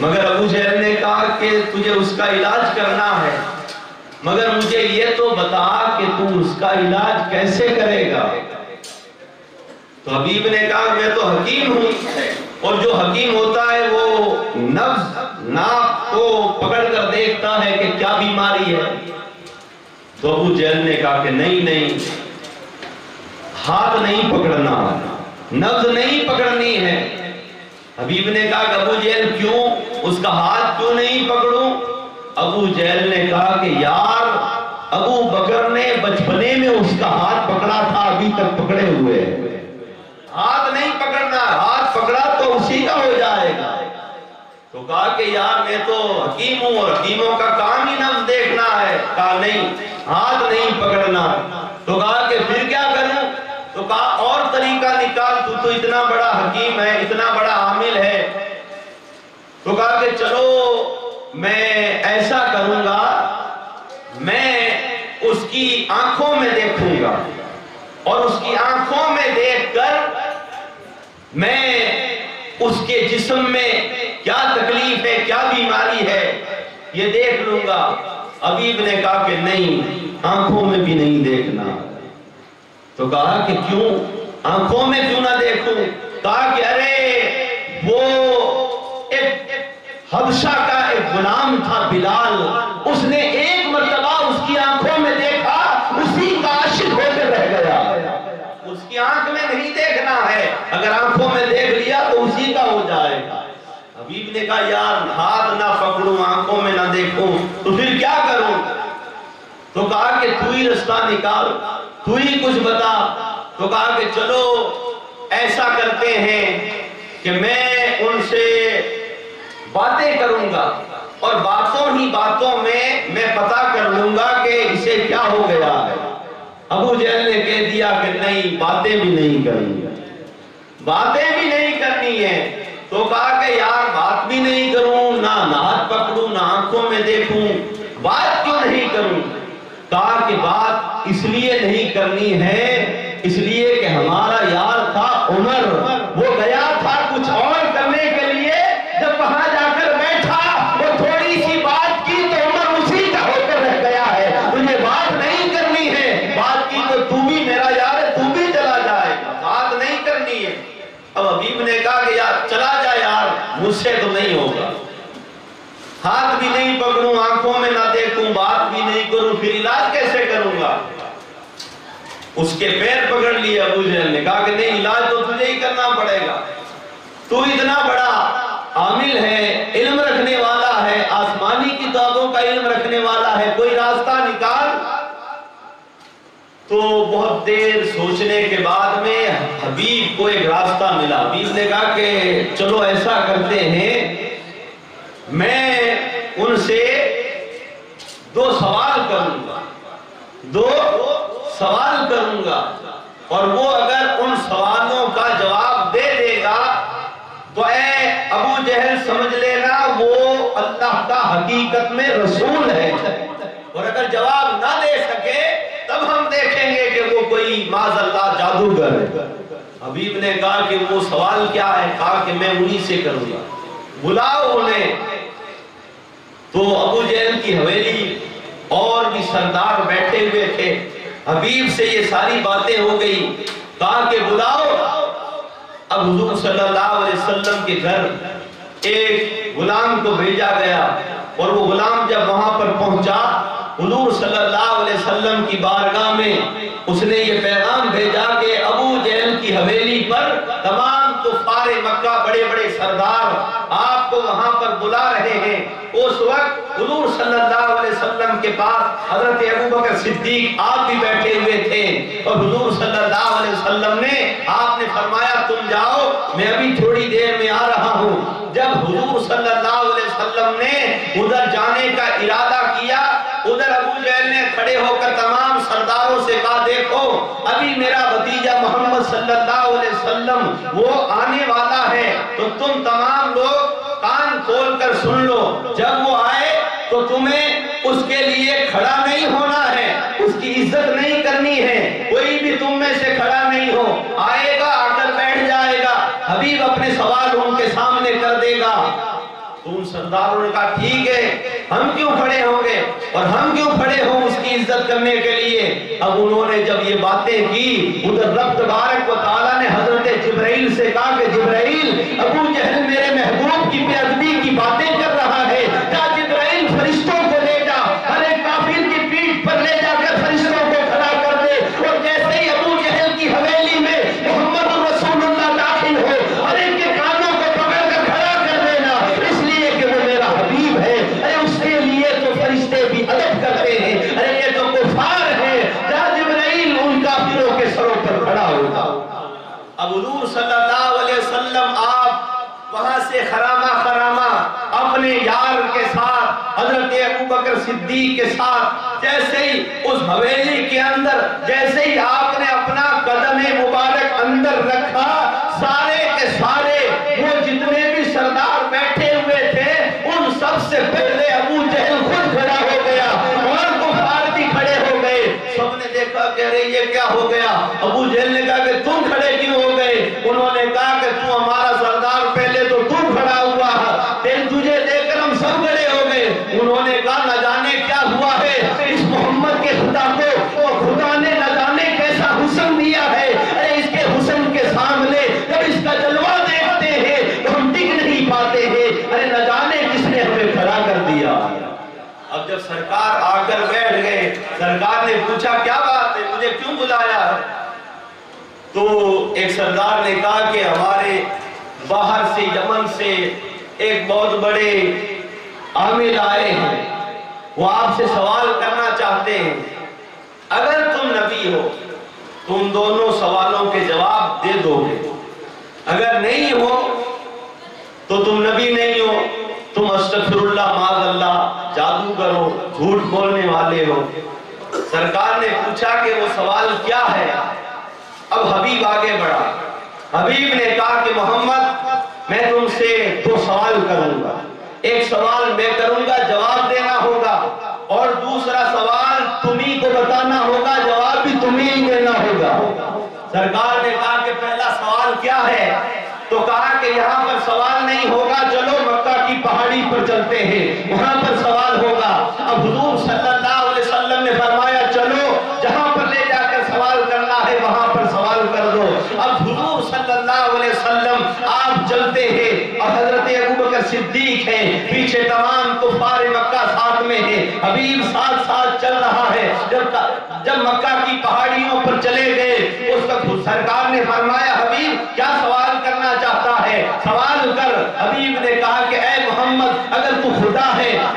मगर अबू जहल ने कहा कि तुझे उसका इलाज करना है। मगर मुझे ये तो बता कि तू उसका इलाज कैसे करेगा। तो हबीब ने कहा, मैं तो हकीम हूँ और जो हकीम होता है वो नब्ज नाक को पकड़ कर देखता है कि क्या बीमारी है। तो अबू जहल ने कहा कि नहीं नहीं, हाथ नहीं पकड़ना। नब्ज नहीं पकड़नी है। हबीब ने कहा, अबू जहल क्यों? उसका हाथ क्यों नहीं पकड़ूं? अबू जहल ने कहा कि, यार, अबू बकर ने बचपने में उसका हाथ पकड़ा था, अभी तक पकड़े हुए हाथ नहीं पकड़ना, हाथ पकड़ा तो उसी का हो जाएगा। तो कहा कि, यार, मैं तो हकीम हूँ और हकीमों का काम ही नफ्स देखना है। कहा, नहीं, हाथ नहीं पकड़ना कहा कि फिर क्या करूँ तो कहा और तरीका निकाल तू इतना बड़ा हकीम है, इतना बड़ा आमिल है। तो कहा कि चलो, मैं ऐसा करूँगा, मैं उसकी आँखों में देखूँगा। और उसकी आँखों में देखकर मैं उसके जिस्म में क्या तकलीफ़ है, क्या बीमारी है, ये देख लूँगा। अबीब ने कहा कि नहीं, आँखों में भी नहीं देखना। तो कहा कि क्यों? आँखों में क्यों ना देखूँ? कहा कि अरे, वो एक हबशा का एक गुलाम था बिलाल। उसने एक मरतबा उसकी आँखों में देखा, उसी का आशिक होकर रह गया। उसकी आँख में नहीं देखना है। अगर आँखों में देख लिया तो उसी का हो जाएगा। हबीब ने कहा, यार, हाथ ना पकड़ू, आँखों में ना देखूँ तो फिर क्या करूँ? तो कहा कि, तू ही रास्ता निकाल, तू ही कुछ बता तो कहा कि चलो, ऐसा करते हैं कि मैं उनसे बातें करूँगा और बातों ही बातों में मैं पता कर लूँगा कि इसे क्या हो गया है। अबू जहल ने कह दिया कि नहीं, बातें भी नहीं करनी बातें भी नहीं करनी है। तो कहा कि यार, बात भी नहीं करूँ, ना हाथ पकड़ू, ना आँखों में देखूँ, बात क्यों नहीं करूँ? कहा कि बात इसलिए नहीं करनी है इसलिए कि हमारा यार था उमर। वो गया था कुछ और करने के लिए। जब वहाँ जाकर बैठा, वो थोड़ी सी बात की तो उमर उसी का होकर रह गया है। तुझे बात नहीं करनी है। बात की तो तू भी मेरा यार है तू भी चला जाए। बात नहीं करनी है। अब हबीब ने कहा कि यार, चला जाए यार, मुझसे तो नहीं होगा। हाथ भी नहीं पकड़ू, आँखों में ना देखू, बात भी नहीं करूँ, फिर इलाज कैसे उसके पैर पकड़ लिए अबू जहल ने। कहा कि नहीं, इलाज तो तुझे ही करना पड़ेगा। तू इतना बड़ा आमिल है, इल्म रखने वाला है, आसमानी किताबों का इल्म रखने वाला है, कोई रास्ता निकाल? तो बहुत देर सोचने के बाद में हबीब को एक रास्ता मिला। हबीब ने कहा कि चलो ऐसा करते हैं, मैं उनसे दो सवाल करूँगा। दो सवाल करूँगा। और वो अगर उन सवालों का जवाब दे देगा तो ए, अबू जहल समझ लेना वो अल्लाह का हकीकत में रसूल है। और अगर जवाब ना दे सके, तब हम देखेंगे कि वो कोई माज अल्लाह जादूगर है। हबीब ने कहा कि वो सवाल क्या है? कहा कि मैं उन्हीं से करूँगा। बुलाओ उन्हें। तो अबू जैल की हवेली और भी सरदार बैठे हुए थे। हबीब से ये सारी बातें हो गई। कहा कि, बुलाओ। अब हुजूर सल्लल्लाहु अलैहि वसल्लम के घर एक गुलाम को भेजा गया। और वो गुलाम जब वहाँ पर पहुँचा, हुजूर सल्लल्लाहु अलैहि वसल्लम की बारगाह में उसने ये पैगाम भेजा कि अबू जैल की हवेली पर तमाम कुफारे मक्का बड़े बड़े सरदार आपको वहाँ पर बुला रहे हैं। उस वक्त हुजूर सल्लल्लाहु अलैहि वसल्लम के पास हज़रत अबू बकर सिद्दीक आप भी बैठे हुए थे और हुजूर सल्लल्लाहु अलैहि वसल्लम ने आपने फरमाया, तुम जाओ, मैं अभी थोड़ी देर में आ रहा हूँ। जब हुजूर सल्लल्लाहु अलैहि वसल्लम ने उधर जाने का इरादा किया, उधर अबू जहल ने खड़े होकर तमाम सरदारों से कहा, देखो, अभी मेरा भतीजा मोहम्मद सल्लल्लाहु अलैहि वसल्लम वो आने वाला है तो तुम तमाम लोग कान खोल कर सुन लो। जब वो आए तुम्हें उसके लिए खड़ा नहीं होना है, उसकी इज़्ज़त नहीं करनी है। कोई भी तुम में से खड़ा नहीं हो, आएगा, आकर बैठ जाएगा। हबीब अपने सवाल उनके सामने कर देगा। तो उन सरदारों ने कहा, ठीक है, हम क्यों खड़े होंगे? और हम क्यों खड़े हो उसकी इज़्ज़त करने के लिए? अब उन्होंने जब ये बातें की, उधर रब तबारक व ताला ने हज़रत जिब्राइल से कहा कि, जिब्राइल, अबू जहल मेरे महबूब की बेअदबी की बातें कर सिद्दीक के साथ, जैसे ही उस हवेली के अंदर, जैसे ही आपने अपना कदम मुबारक अंदर रखा, सारे के सारे, वो जितने भी सरदार बैठे हुए थे, उन सबसे पहले अबू जहल खुद खड़ा हो गया, और कुफार भी खड़े हो गए। सबने देखा कह रहे ये क्या हो गया? अबू जहल ने कहा कि तुम खड़े क्यों हो गए? उन्होंने कहा अब जब सरकार आकर बैठ गए, सरकार ने पूछा, क्या बात है? मुझे क्यों बुलाया? तो एक सरदार ने कहा कि हमारे बाहर से, यमन से एक बहुत बड़े आमिर आए हैं। वो आपसे सवाल करना चाहते हैं। अगर तुम नबी हो, तुम दोनों झूठ बोलने वाले हो। सरकार ने पूछा कि वो सवाल क्या है? अब हबीब आगे बढ़ा। हबीब ने कहा कि, मोहम्मद, मैं तुमसे दो सवाल करूँगा। एक सवाल मैं करूँगा, जवाब देना होगा, और दूसरा सवाल तुम्ही को बताना होगा, जवाब भी तुम्ही देना होगा। सरकार ने कहा कि, पहला सवाल क्या है? तो कहा कि, यहाँ पर सवाल नहीं होगा, चलो मक्का की पहाड़ी पर चलते हैं। वहाँ पर सवाल अब हुजूर सल्लल्लाहु ने फरमाया, चलो, जहाँ पर ले जाकर सवाल करना है, वहाँ पर सवाल कर दो। अब हुजूर सल्लल्लाहु आप चलते हैं और हज़रत अबू सिद्दीक है। पीछे तमाम कुफार मक्का साथ में है। हबीब साथ साथ चल रहा है। जब जब मक्का की पहाड़ियों पर चले गए, उस वक्त सरकार ने फरमाया, हबीब, क्या सवाल करना चाहता है? सवाल कर हबीब ने कहा कि, ए मोहम्मद, अगर तू खुदा है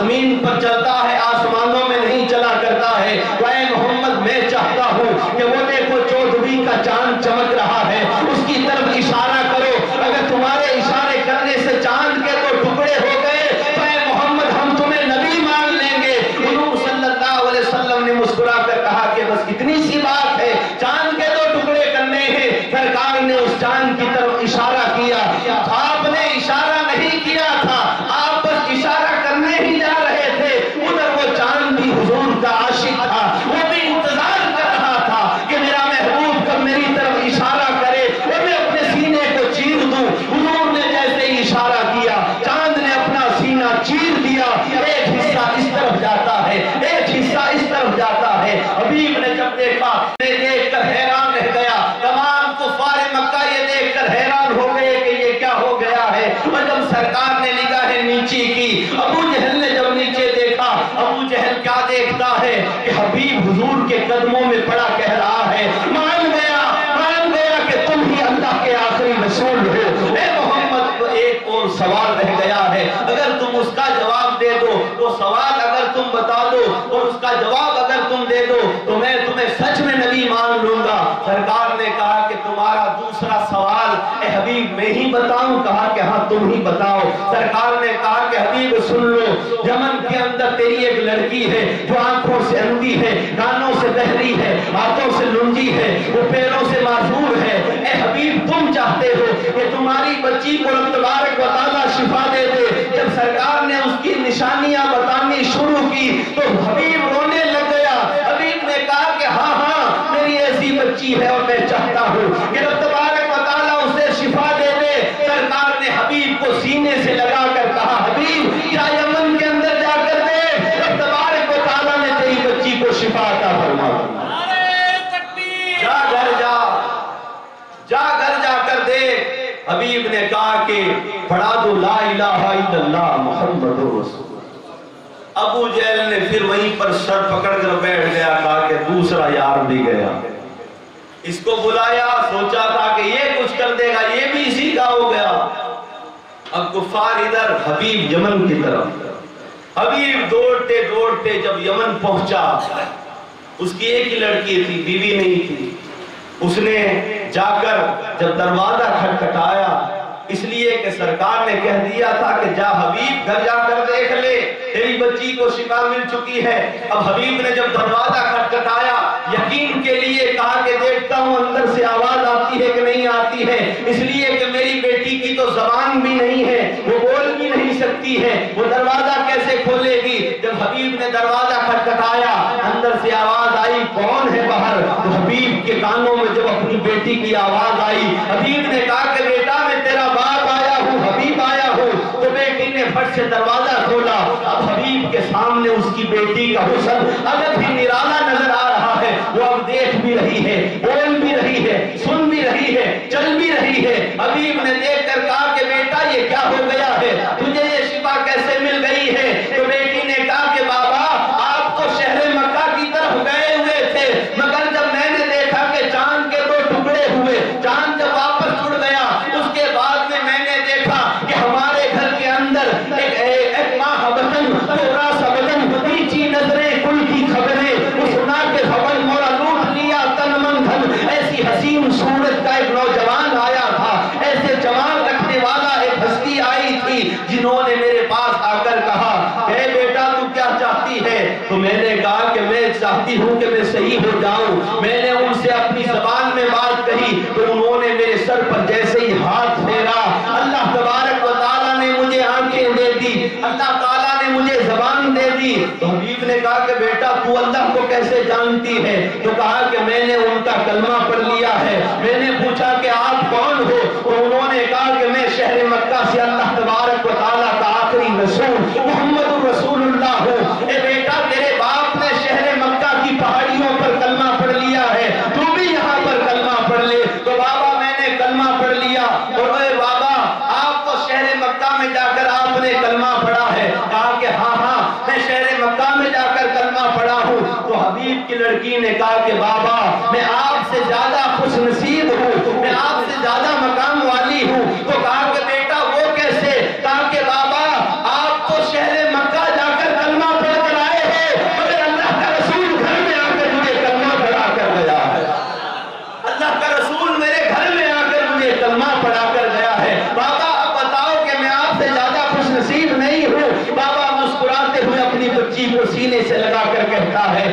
ज़मीन पर चलता है आसमानों में नहीं चला करता है वह मोहम्मद मैं चाहता हूँ कि वो देखो चौधरी का चाँद चमक रहा है उसकी तरफ़ इशारा करो अगर तुम्हारे इशारे करने से चाँद के तो टुकड़े हो गए तो ऐ मोहम्मद हम तुम्हें नबी मान लेंगे हुजूर सल्लल्लाहु अलैहि वसल्लम ने मुस्कुरा कर कहा कि बस इतनी सी बात है चाँद के दो टुकड़े करने हैं सरकार ने उस चाँद की तरफ़ इशारा किया आपने इशारा नहीं किया था आप बस इशारा करने ही जा रहे थे उधर वो चाँद भी हुजूर का आशिक था वो भी इंतज़ार कर रहा था कि मेरा महबूब कब मेरी तरफ़ इशारा करे वो मैं अपने सीने को चीर दूँ हुजूर ने जैसे ही इशारा किया चाँद ने अपना सीना चीर दिया एक हिस्सा इस तरफ़ जाता है एक हिस्सा इस तरफ़ जाता है हबीब ने जब देखा मैं देखकर हैरान रह गया तमाम कुफारे मक्का ये देखकर हैरान हो गए कि ये क्या हो गया है और जब सरकार ने निगाहें नीचे की अबू जहल ने जब नीचे देखा अबू जहल क्या देखता है कि हबीब हुजूर के कदमों में पड़ा कह रहा है। मान गया मान गया कि तुम ही अल्लाह के आखिरी रसूल हो। मोहम्मद तो एक और सवाल रह गया है। अगर तुम उसका जवाब दे दो तो सवाल अगर तुम बता दो, और उसका जवाब अगर तुम दे दो तो मैं तुम्हें सच में नबी मान लूँगा सरकार ने कहा कि तुम्हारा दूसरा सवाल ए हबीब मैं ही बताऊँ, कहा कि हाँ तुम ही बताओ। सरकार ने कहा कि हबीब, सुन लो, यमन के अंदर तेरी एक लड़की है, जो आँखों से अंधी है, कानों से बहरी है, हाथों से लुंजी है, वो पैरों से मासूर है। ए हबीब, तुम चाहते हो कि तुम्हारी बच्ची को तबारक व शिफा दे दे। जब सरकार ने उसकी निशानियाँ बतानी शुरू की तो हबीब रोने लग गया। हबीब ने कहा कि हाँ हाँ मेरी ऐसी बच्ची है और मैं चाहता हूँ कि रब तबारक व तआला उसे शिफा दे दे सरकार ने हबीब को सीने से लगा कर कहा हबीब क्या यमन के अंदर जाकर दे रब तबारक व तआला ने तेरी बच्ची को शिफा अता फरमा जा घर जा जा घर जाकर दे हबीब ने कहा कि पढ़ा दो, ला इलाहा मुहम्मद अबू जहल ने फिर वहीं पर सर पकड़कर बैठ गया, कहा कि दूसरा यार भी गया। इसको बुलाया, सोचा था कि ये कुछ कर देगा, ये भी इसी का हो गया। अब कुफार इधर हबीब यमन की तरफ़। हबीब दौड़ते दौड़ते जब यमन पहुँचा, उसकी एक ही लड़की थी, बीवी नहीं थी। उसने जाकर जब दरवाज़ा खटखटाया इसलिए कि सरकार ने कह दिया था कि जा हबीब घर जाकर देख ले। तेरी बच्ची को शिफा मिल चुकी है। अब हबीब ने जब दरवाज़ा खटखटाया यकीन के लिए कहा कि देखता हूँ अंदर से आवाज़ आती है कि नहीं आती है। इसलिए कि मेरी बेटी की तो जबान भी नहीं है, वो बोल भी नहीं सकती है। वो दरवाज़ा कैसे खोलेगी? जब हबीब ने दरवाज़ा खटखटाया अंदर से आवाज़ आई, कौन है बाहर? तो हबीब के कानों में जब अपनी बेटी की आवाज़ आई, हबीब ने कहा कि बेटा फट से दरवाज़ा खोला, अब हबीब के सामने उसकी बेटी का हुसन अगर भी निराला नज़र आ रहा है, वो अब देख भी रही है, बोल भी रही है, सुन भी रही है, चल भी रही है। हबीब ने चाहती है तो मैंने कहा कि मैं चाहती हूँ कि मैं सही हो जाऊँ। मैंने उनसे अपनी जबान में बात कही तो उन्होंने मेरे सर पर जैसे ही हाथ फेरा। अल्लाह तबारक व ताला ने मुझे आँखें दे दी, अल्लाह ताला ने मुझे जबान दे दी। तो हबीब ने कहा कि बेटा, तू अल्लाह को कैसे जानती है? तो कहा कि मैंने उनका कलमा पढ़ लिया है। मैंने पूछा कि आप कौन हो तो उन्होंने कहा कि मैं शहर मक्का से अल्लाह तबारक व ताला का आखिरी रसूल मोहम्मद रसूलुल्लाह हूँ ए बेटा तेरे बाप ने शहर मक्का की पहाड़ियों पर कलमा पढ़ लिया है तू भी यहाँ पर कलमा पढ़ ले तो बाबा मैंने कलमा पढ़ लिया और ओए बाबा आप तो शहर मक्का में जाकर आपने कलमा पढ़ा है कहा कि हाँ हाँ मैं शहर मक्का में जाकर कलमा पढ़ा हूँ तो हबीब की लड़की ने कहा कि, बाबा, मैं आपसे ज़्यादा खुश नसीब हूँ, मैं आपसे ज़्यादा मकाम वाली हूँ। तो कहा कि, बेटा, वो कैसे? कहा कि, बाबा, आप तो शहर मक्का जाकर कलमा पढ़ कर आए हैं, मगर अल्लाह का रसूल घर में आकर मुझे कलमा पढ़ा कर गया है। अल्लाह का रसूल मेरे घर में आकर मुझे कलमा पढ़ा कर गया है। बाबा, अब बताओ कि मैं आपसे ज़्यादा खुश नसीब नहीं हूँ। बाबा मुस्कुराते हुए अपनी बच्ची को सीने से लगा कर कहता है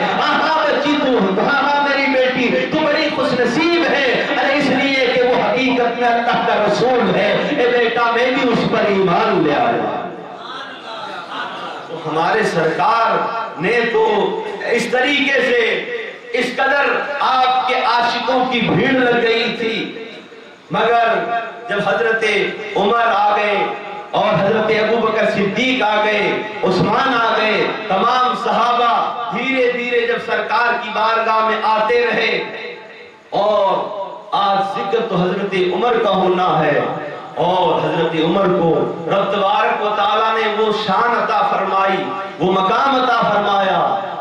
अल्लाह का रसूल है बेटा, मैं भी उस पर ईमान ले तो हमारे सरकार ने तो इस तरीके से इस कदर आपके आशिकों की भीड़ लग गई थी। मगर जब हज़रत उमर आ गए और हज़रत अबू बकर सिद्दीक आ गए, उस्मान आ गए, तमाम सहाबा धीरे धीरे जब सरकार की बारगाह में आते रहे और आज ज़िक्र तो हज़रत उमर का होना है। और हज़रत उमर को रब तबारक व ताला ने वो शान अता फरमाई, वो मकाम अता फरमाया,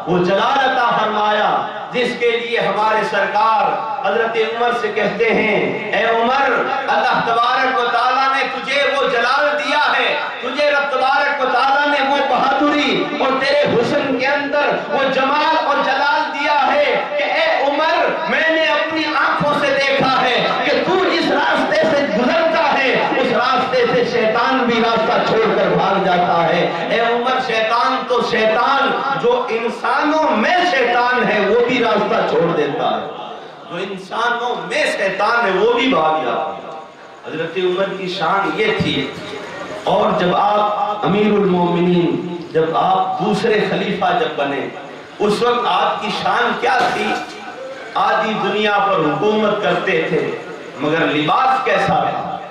वो जलाल अता फरमाया, जिसके लिए हमारे सरकार हज़रत उमर से कहते हैं, ए उमर, अल्लाह तबारक व ताला ने तुझे वो जलाल दिया है। तुझे रब तबारक व ताला ने वो बहादुरी और तेरे हुस्न के अंदर वो जमाल और जलाल दिया है कि ए उमर मैंने अपनी आँखों से देखा है कि तू जिस रास्ते से गुजरता है उस रास्ते से शैतान भी छोड़कर भाग जाता है। ए उमर शैतान तो शैतान, जो इंसानों में शैतान है, वो भी रास्ता छोड़ देता है। जो इंसानों में शैतान है, वो भी भाग जाता है। हज़रत उमर की शान ये थी, और जब आप अमीरुल मोमिनीन, जब आप दूसरे खलीफा जब बने, उस वक्त आपकी शान क्या थी? आदि दुनिया पर हुकूमत करते थे, मगर लिबास कैसा था?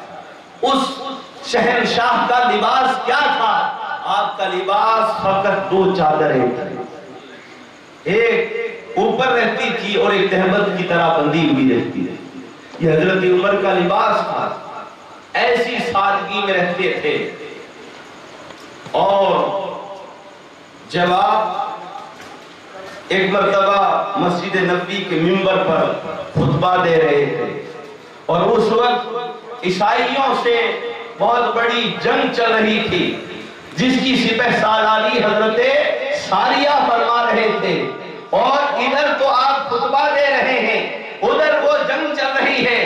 उस शहनशाह का लिबास क्या था? आपका लिबास फकत दो चादरें एक ऊपर रहती थी और एक तहमत की तरह बंधी हुई रहती थी ये हज़रत उमर का लिबास था। ऐसी सादगी में रहते थे। और जब आप एक मरतबा मस्जिद नबी के मिंबर पर खुतबा दे रहे थे, और उस वक्त ईसाइयों से बहुत बड़ी जंग चल रही थी, जिसकी सिपह सालारी हज़रत सारिया फरमा रहे थे। और इधर तो आप खुतबा दे रहे हैं, उधर वो जंग चल रही है।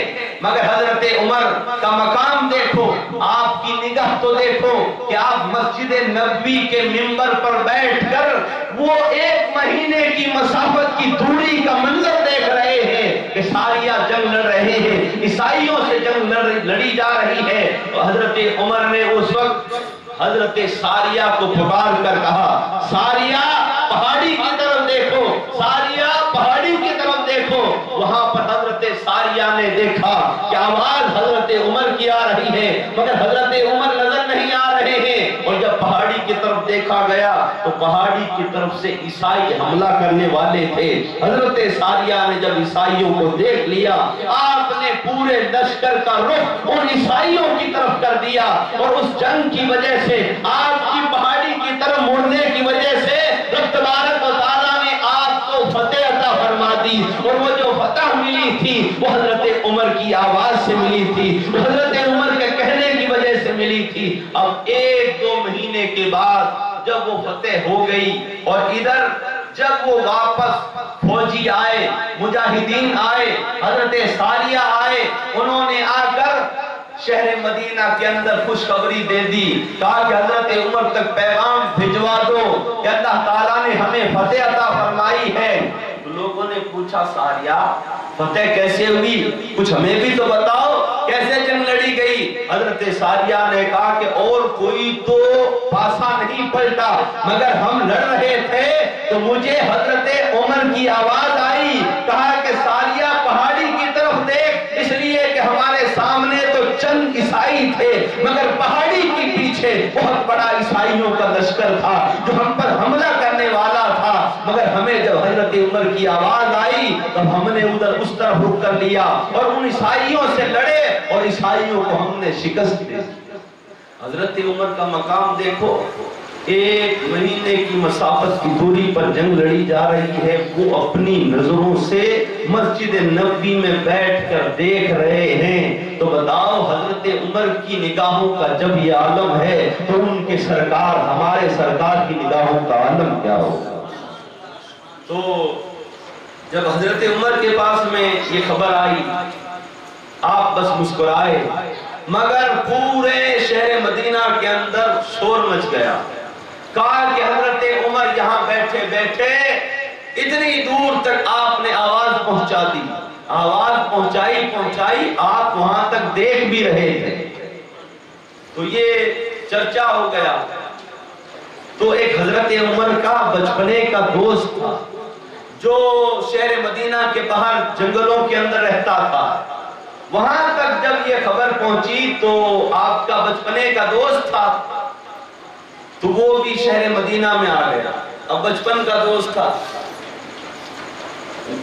मगर हज़रत उमर का मकाम देखो, आपकी निगाह तो देखो कि आप मस्जिद नबी के मिंबर पर बैठकर वो एक महीने की मसाफत की दूरी का मंजर देख रहे हैं कि सारिया जंग लड़ रहे हैं, ईसाइयों से जंग लड़ लड़ी जा रही है। तो हज़रत उमर ने उस वक्त हज़रत सारिया को पुकार कर कहा, सारिया, पहाड़ी की तरफ़ देखो, सारिया, पहाड़ी की तरफ़ देखो। वहाँ पर हज़रत सारिया ने देखा कि आवाज़ हज़रत उमर की आ रही है। मगर हज़रत उमर नज़र नहीं आ रहे हैं और जब पहाड़ी की तरफ़ देखा गया तो पहाड़ी की तरफ़ से ईसाई हमला करने वाले थे। हज़रत सारिया ने जब ईसाइयों को देख लिया, आपने पूरे लश्कर का रुख उन ईसाइयों की तरफ़ कर दिया और उस जंग की वजह से, आपकी पहाड़ी की तरफ़ मुड़ने की वजह से और वो जो फतह मिली थी, वो हज़रत उमर की आवाज़ से मिली थी, हज़रत उमर के कहने की वजह से मिली थी। अब एक दो महीने के बाद जब वो फतेह हो गई और इधर जब वो वापस फौजी आए, मुजाहिदीन आए, हज़रत सारिया आए, उन्होंने आकर शहर मदीना के अंदर खुशखबरी दे दी। कहा कि हज़रत उमर तक पैगाम भिजवा दो अल्लाह ताला ने हमें फतेह अता फरमाई है। तो लोगों ने पूछा, सारिया, फतेह कैसे हुई? कुछ हमें भी तो बताओ, कैसे जंग लड़ी गई? हज़रत सारिया ने कहा कि और कोई तो पासा नहीं पलटा। मगर हम लड़ रहे थे तो मुझे हज़रत उमर की आवाज़ आई, कहा कि सारिया, पहाड़ी की तरफ़ देख, इसलिए कि हमारे सामने तो चंद ईसाई थे, मगर पहाड़ी के पीछे बहुत बड़ा ईसाइयों का लश्कर था, जो हम पर हमला करने वाला था। मगर हमें जब हज़रत उमर की आवाज़ आई, तब हमने उधर उस तरफ़ रुक कर लिया, और उन ईसाइयों से लड़े, और ईसाइयों को हमने शिकस्त दी। हज़रत उमर का मकाम देखो। एक महीने की मसाफत की दूरी पर जंग लड़ी जा रही है, वो अपनी नज़रों से मस्जिद नबी में बैठकर देख रहे हैं। तो बताओ, हज़रत उमर की निगाहों का जब ये आलम है तो उनके सरकार, हमारे सरकार की निगाहों का आलम क्या होगा? तो जब हज़रत उमर के पास में ये खबर आई, आप बस मुस्कुराए, मगर पूरे शहर मदीना के अंदर शोर मच गया। कहा कि हज़रत उमर यहाँ बैठे बैठे, इतनी दूर तक आपने आवाज़ पहुँचा दी। आवाज़ पहुंचाई पहुंचाई, आप वहाँ तक देख भी रहे थे। तो ये चर्चा हो गया। तो एक हज़रत उमर का बचपने का दोस्त था, जो शहर मदीना के बाहर जंगलों के अंदर रहता था। वहाँ तक जब ये खबर पहुँची तो आपका बचपने का दोस्त था। तो वो भी शहर मदीना में आ गया। अब बचपन का दोस्त था।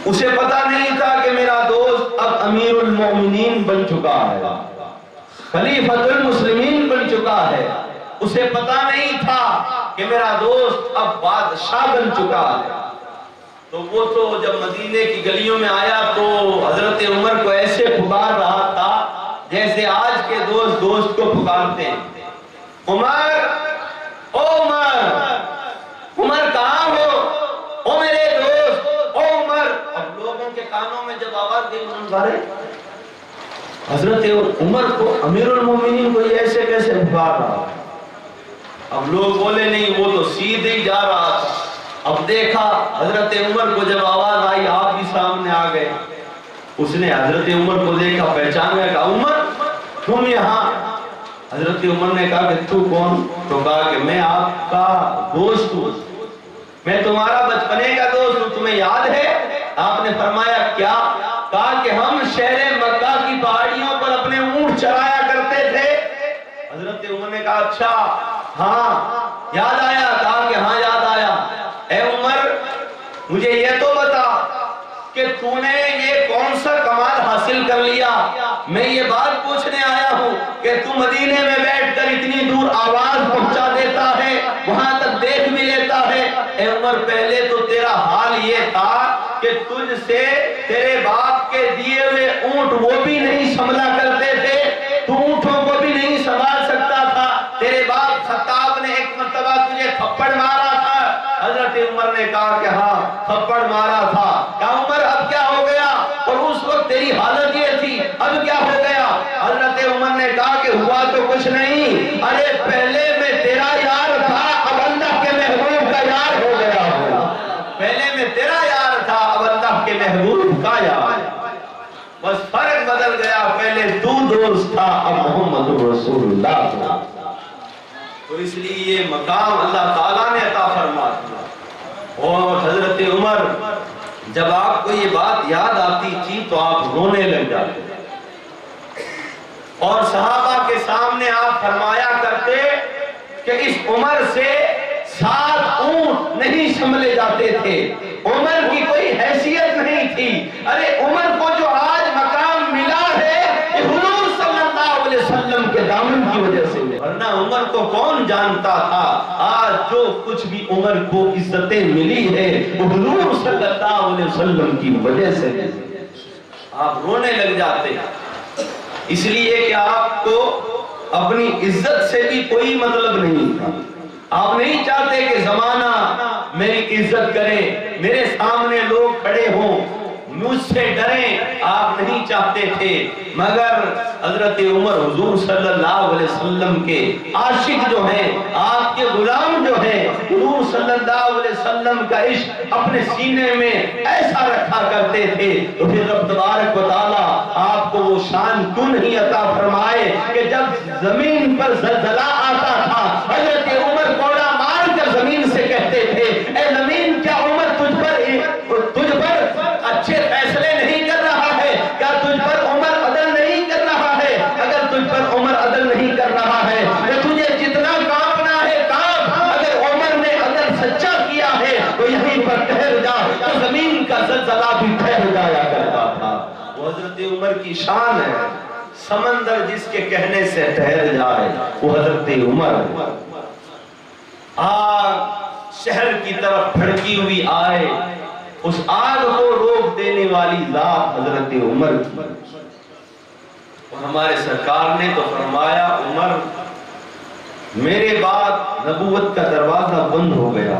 उसे पता नहीं था कि मेरा दोस्त अब अमीरुल मोमिनीन बन चुका है। खलीफतुल मुस्लिमीन बन चुका है। उसे पता नहीं था कि मेरा दोस्त अब बादशाह बन चुका है। तो वो तो जब मदीने की गलियों में आया तो हज़रत उमर को ऐसे पुकार रहा था जैसे आज के दोस्त दोस्त को पुकारते हैं। उमर उमर उमर कहाँ हो? ओ मेरे दोस्त, ओ उमर। अब लोगों के कानों में जब आवाज़ गई हज़रत उमर को अमीरुल मोमिनीन को ऐसे कैसे पुकार रहा अब लोग बोले, नहीं, वो तो सीधे ही जा रहा था। अब देखा, हज़रत उमर को जब आवाज़ आई, आप भी सामने आ गए। उसने हज़रत उमर को देखा, पहचान गया उमर, तुम यहाँ हज़रत उमर ने कहा कि तू कौन? तो कहा कि मैं आपका दोस्त हूँ। मैं तुम्हारा बचपने का दोस्त हूँ। तुम्हें याद है? आपने फरमाया, क्या? कहा कि हम शहर मक्का की पहाड़ियों पर अपने ऊँट चलाया करते थे। हज़रत उमर ने कहा अच्छा हाँ याद आया। कहा कि हाँ याद आया। ए उमर, मुझे यह तो बता कि तूने ये कौन सा कमाल हासिल कर लिया? मैं ये बात पूछने आया हूँ। कि तू मदीने में बैठकर इतनी दूर आवाज़ पहुँचा देता है, वहाँ तक देख भी लेता है। ए उमर, पहले तो तेरा हाल ये था कि तुझसे तेरे बाप के दिए हुए ऊँट वो भी नहीं संभला करते थे। तू ऊंटों को भी नहीं संभाल सकता था। तेरे बाप खत्ताब ने एक मरतबा तुझे थप्पड़ मारा था। हज़रत उमर ने कहा कि हाँ थप्पड़ मारा था क्या उमर अब क्या हो गया और उस वक्त तेरी हालत ये थी अब क्या हो गया हज़रत उमर ने कहा कि हुआ तो कुछ नहीं अरे पहले मैं तेरा यार था अब अल्लाह के महबूब का यार हो गया हूँ पहले मैं तेरा यार था अब अल्लाह के महबूब का यार बस फ़र्क बदल गया पहले तू दोस्त था, अब मोहम्मद रसूलुल्लाह। था तो इसलिए ये मकाम अल्लाह ताला ने अता फरमा दिया और हज़रत उमर, जब आपको ये बात याद आती थी तो आप रोने लग जाते। और सहाबा के सामने आप फरमाया करते कि इस उम्र से सात ऊँट नहीं संभले जाते थे। उमर की कोई हैसियत नहीं थी। अरे उमर को जो आज मकाम मिला है ये हुजूर सल्लल्लाहु अलैहि वसल्लम के दामन की वजह से। वरना उमर को कौन जानता था? आज जो कुछ भी उमर को इज्जतें मिली है, वो हुजूर सल्लल्लाहु अलैहि वसल्लम की वजह से। आप रोने लग जाते इसलिए कि आपको अपनी इज़्ज़त से भी कोई मतलब नहीं था। आप नहीं चाहते कि जमाना मेरी इज़्ज़त करे, मेरे सामने लोग खड़े हों। मुझसे डरें, आप नहीं चाहते थे। मगर हज़रत उमर हुजूर वसल्लम के आशिक जो हैं, आपके गुलाम जो हैं, हुजूर का इश्क अपने सीने में ऐसा रखा करते थे। तो फिर रब तबारक व आपको वो शान क्यों नहीं अता फरमाए कि जब ज़मीन पर जलजला शान है। समंदर जिसके कहने से ठहर जाए, वो हज़रत उमर आग शहर की तरफ़ भड़की हुई आए, उस आग को रोक देने वाली जात हज़रत उमर की। और हमारे सरकार ने तो फरमाया, उमर, मेरे बाद नबूवत का दरवाज़ा बंद हो गया।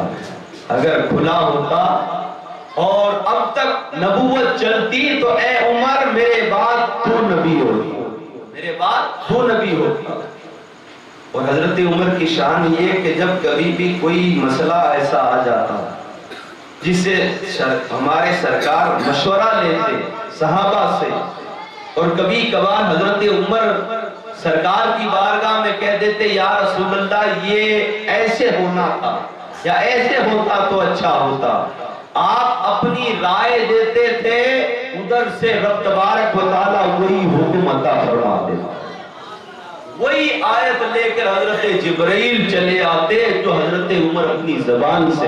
अगर खुला होता और अब तक नबूवत चलती तो ए उमर मेरे बाद तू नबी होती मेरे बाद तू नबी होता और हज़रत उमर की शान ये कि जब कभी भी कोई मसला ऐसा आ जाता जिससे सर, हमारे सरकार मशवरा लेते सहाबा से और कभी कभार हज़रत उमर सरकार की बारगाह में कह देते या रसूलुल्लाह ये ऐसे होना था या ऐसे होता तो अच्छा होता। आप अपनी राय देते थे, उधर से रब तबारक व वही हुक्म फरमा देता। वही आयत लेकर हज़रत जिब्राइल चले आते, जो हज़रत उमर अपनी जबान से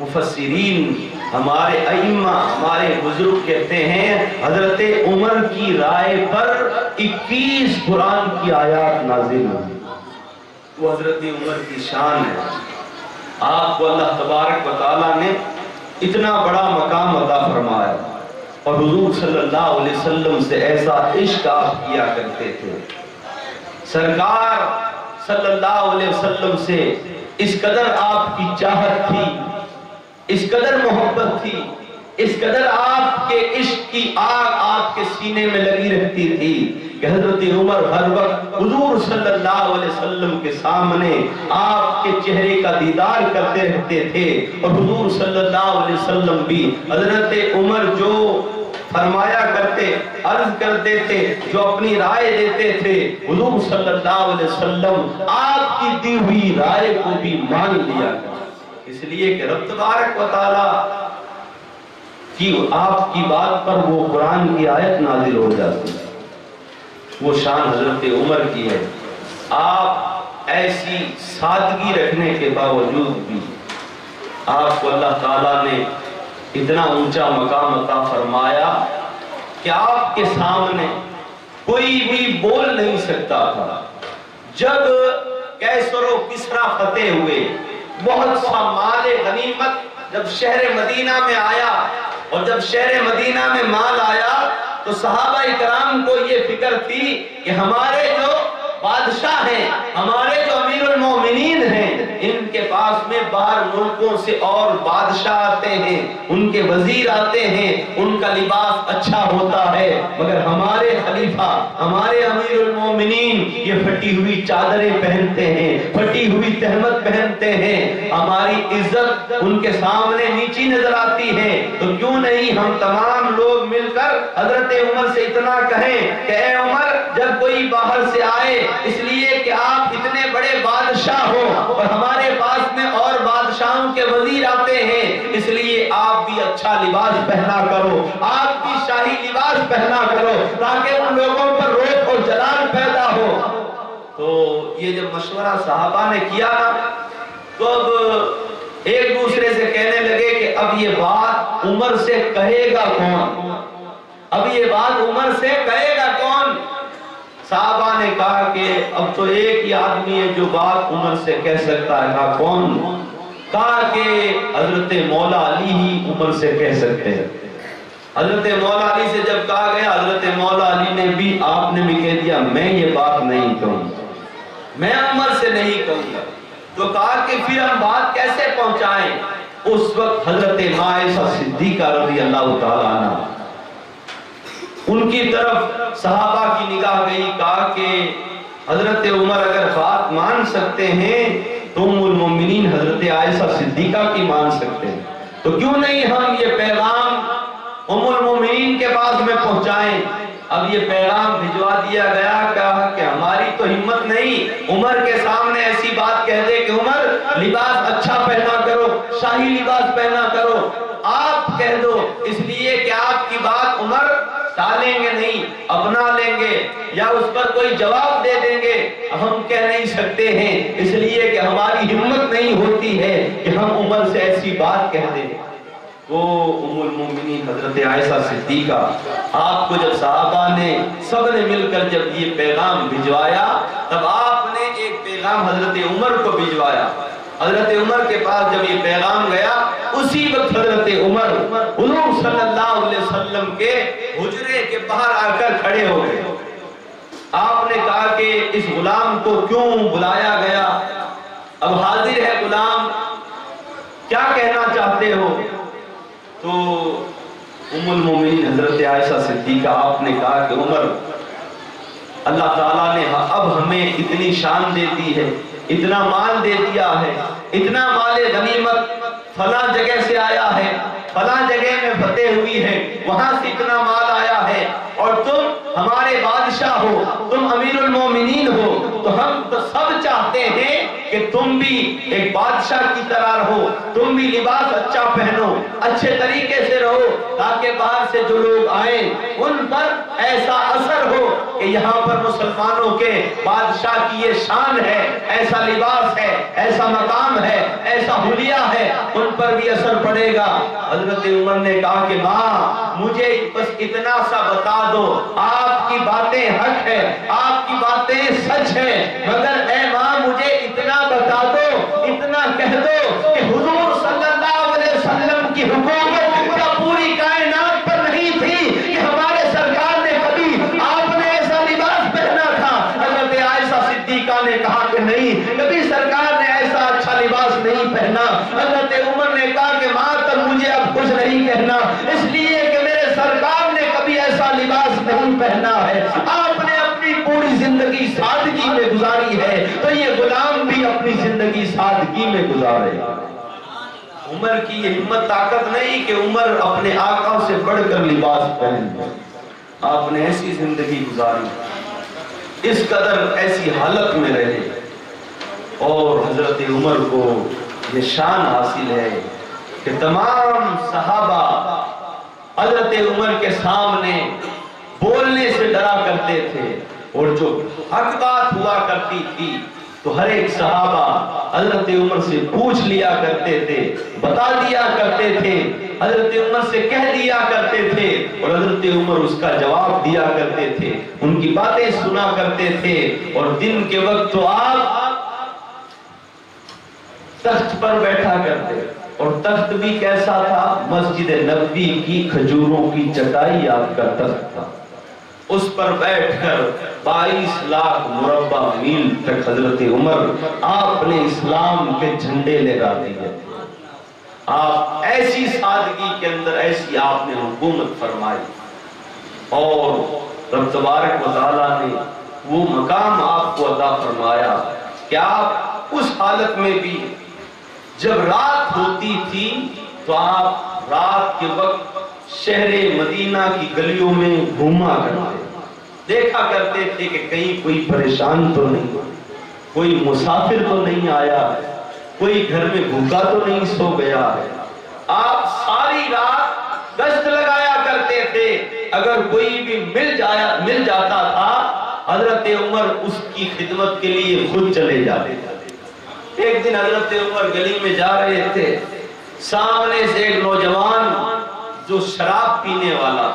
मुफसरीन हमारे अइम्मा, हमारे बुज़ुर्ग कहते हैं, हज़रत उमर की राय पर 21 कुरान की आयात नाजिल हुई। वो हज़रत उमर की शान है। आपको अल्लाह तबारक व तआला ने इतना बड़ा मकाम अदा फरमाया। और हुजूर वसल्लम से ऐसा इश्क आप किया करते थे। सरकार वसल्लम से इस कदर आपकी चाहत थी, इस कदर मोहब्बत थी, इस कदर आपके इश्क की आग आपके सीने में लगी रहती थी। हज़रत उमर हर वक्त हजूर वसल्लम के सामने आपके चेहरे का दीदार करते रहते थे और हुजूर वसल्लम भी हज़रत उमर जो फरमाया करते, अर्ज़ करते थे, जो अपनी राय देते थे, हुजूर आपकी दी हुई राय को भी मान लिया इसलिए कि रब तबारक कि आपकी बात पर वो कुरान की आयत नाजिल हो जाती है। वो शान हज़रत उमर की है। आप ऐसी सादगी रखने के बावजूद भी आपको अल्लाह ताला ने इतना ऊँचा मकाम अता फरमाया कि आपके सामने कोई भी बोल नहीं सकता था। जब कैसरो किसरा फतेह हुए, बहुत सा माल गनीमत जब शहर मदीना में आया और जब शहर मदीना में माल आया तो सहाबा इकराम को ये फ़िक्र थी कि हमारे जो बादशाह हैं। हमारे जो अमीर मोमिनीन हैं, इनके पास में बाहर मुल्कों से और बादशाह आते हैं, उनके वज़ीर आते हैं, उनका लिबास अच्छा होता है। मगर हमारे खलीफा, हमारे अमीर मोमिनीन, ये फटी हुई चादरें पहनते हैं, फटी हुई तहमत पहनते हैं। हमारी इज़्ज़त उनके सामने नीची नज़र आती है। तो क्यों नहीं हम तमाम लोग मिलकर हज़रत उमर से इतना कहें कि उमर जब कोई बाहर से आए, इसलिए कि आप इतने बड़े बादशाह हो और हमारे पास में और बादशाहों के वज़ीर आते हैं, इसलिए आप भी अच्छा लिबास पहना करो, आप भी शाही लिबास पहना करो, ताकि उन लोगों पर रोक और जलाल पैदा हो। तो ये जब मशवरा साहबा ने किया ना तो अब एक दूसरे से कहने लगे कि अब ये बात उमर से कहेगा कौन? अब ये बात उमर से कौन साहबा ने कहा कि अब तो एक ही आदमी है जो बात उमर से कह सकता है कहा कौन? कहा कि हज़रत मौला अली ही उमर से कह सकते हैं। हज़रत मौला अली से जब कहा गया, हज़रत मौला अली ने भी आपने भी कह दिया, मैं ये बात नहीं कहूँगा। मैं उमर से नहीं कहूँगा। तो कहा कि फिर हम बात कैसे पहुंचाएँ? उस वक्त हज़रत मायसा सिद्दीका रज़ी अल्लाह तआला उनकी तरफ़ सहाबा की निगाह गई, कहा कि हज़रत उमर अगर बात मान सकते हैं तो मोमिनीन हज़रत आयशा सिद्दीका की मान सकते हैं। तो क्यों नहीं हम ये पैगाम उमुल मोमिनीन के पास में पहुंचाएँ? अब ये पैगाम भिजवा दिया गया, कहा कि हमारी तो हिम्मत नहीं। उमर के सामने ऐसी बात कह दे कि उमर, लिबास अच्छा पहना करो, शाही लिबास पहना करो। आप कह दो, इसलिए कि आपकी बात उमर टालेंगे नहीं, अपना लेंगे, या उस पर कोई जवाब दे देंगे, हम कह नहीं सकते हैं। इसलिए कि हमारी हिम्मत नहीं होती है कि हम उमर से ऐसी बात कह दें। वो उमुल मोमिनीन हज़रत आयशा सिद्दीका, आपको जब साहबा ने सबने मिलकर जब ये पैगाम भिजवाया, तब आपने एक पैगाम हज़रत उमर को भिजवाया। हज़रत उमर के पास जब ये पैगाम गया, उसी वक्त हज़रत उमर हुजूर सल्लल्लाहु अलैहि वसल्लम के हुजरे के बाहर आकर खड़े हो गए। आपने कहा कि इस गुलाम को क्यों बुलाया गया? अब हाजिर है गुलाम, क्या कहना चाहते हो? तो उमुल मोमिन हज़रत आयशा सिद्दीका, आपने कहा कि उमर, अल्लाह ताला ने, अब हमें इतनी शान दे दी है। इतना माल दे दिया है, इतना माल गनीमत फला जगह से आया है, फला जगह में फतेह हुई है, वहाँ से इतना माल आया है, और तुम हमारे बादशाह हो, तुम अमीरुल मोमिनीन हो तो हम तो सब चाहते हैं कि तुम भी एक बादशाह की तरह रहो। तुम भी लिबास अच्छा पहनो, अच्छे तरीके से रहो, ताकि बाहर से जो लोग आए, उन पर ऐसा असर हो कि यहाँ पर मुसलमानों के बादशाह की ये शान है, ऐसा लिबास है, ऐसा मकाम है, ऐसा हुलिया है, उन पर भी असर पड़ेगा। हज़रत उमर ने कहा कि माँ, मुझे बस इतना सा बता दो, आपकी बातें हक है, आपकी बातें सच है, मगर ए माँ मुझे इतना बता दो इतना कह दो कि हुजूर सल्लल्लाहु अलैहि वसल्लम की हुकूमत क्या पूरी कायनात पर नहीं थी कि हमारे सरकार ने कभी आपने ऐसा लिबास पहना था हज़रत आयशा सिद्दीका ने कहा कि नहीं कभी सरकार ने ऐसा अच्छा नहीं पहना। हज़रत उमर ने कहा कि माँ, तब मुझे अब कुछ नहीं कहना। इसलिए कि मेरे सरकार ने कभी ऐसा लिबास नहीं पहना है। आपने अपनी पूरी ज़िंदगी सादगी में गुजारी है तो ये गुलाम भी अपनी ज़िंदगी सादगी में गुजारे। उमर की ये हिम्मत, ताकत नहीं कि उमर अपने आका से बढ़कर लिबास पहन आपने ऐसी ज़िंदगी गुजारी। इस कदर ऐसी हालत में रहे। और हज़रत उमर को ये शान हासिल है कि तमाम सहाबा हज़रत उमर के सामने बोलने से डरा करते थे और जो हक बात हुआ करती थी तो हर एक सहाबा हज़रत उमर से पूछ लिया करते थे, बता दिया करते थे, हज़रत उमर से कह दिया करते थे और हज़रत उमर उसका जवाब दिया करते थे, उनकी बातें सुना करते थे और दिन के वक्त तो आप तख्त पर बैठा करते। और तख्त भी कैसा था? मस्जिद नबी की खजूरों की चटाई आपका तख्त था। उस पर बैठकर 22 लाख मुरब्बा मील तक हज़रत उमर आपने इस्लाम के झंडे लगा दिए। आप ऐसी सादगी के अंदर ऐसी आपने हुकूमत फरमाई। और रब तबारक ने वो मकाम आपको अदा फरमाया कि आप उस हालत में भी जब रात होती थी तो आप रात के वक्त शहर मदीना की गलियों में घूमा करते। देखा करते थे कि कहीं कोई परेशान तो नहीं कोई मुसाफिर तो नहीं आया है कोई घर में भूखा तो नहीं सो गया। है आप सारी रात गश्त लगाया करते थे। अगर कोई भी मिल जाया, मिल जाता था, हज़रत उमर उसकी खिदमत के लिए खुद चले जाते थे। एक दिन हज़रत उमर गली में जा रहे थे, सामने से एक नौजवान जो शराब पीने वाला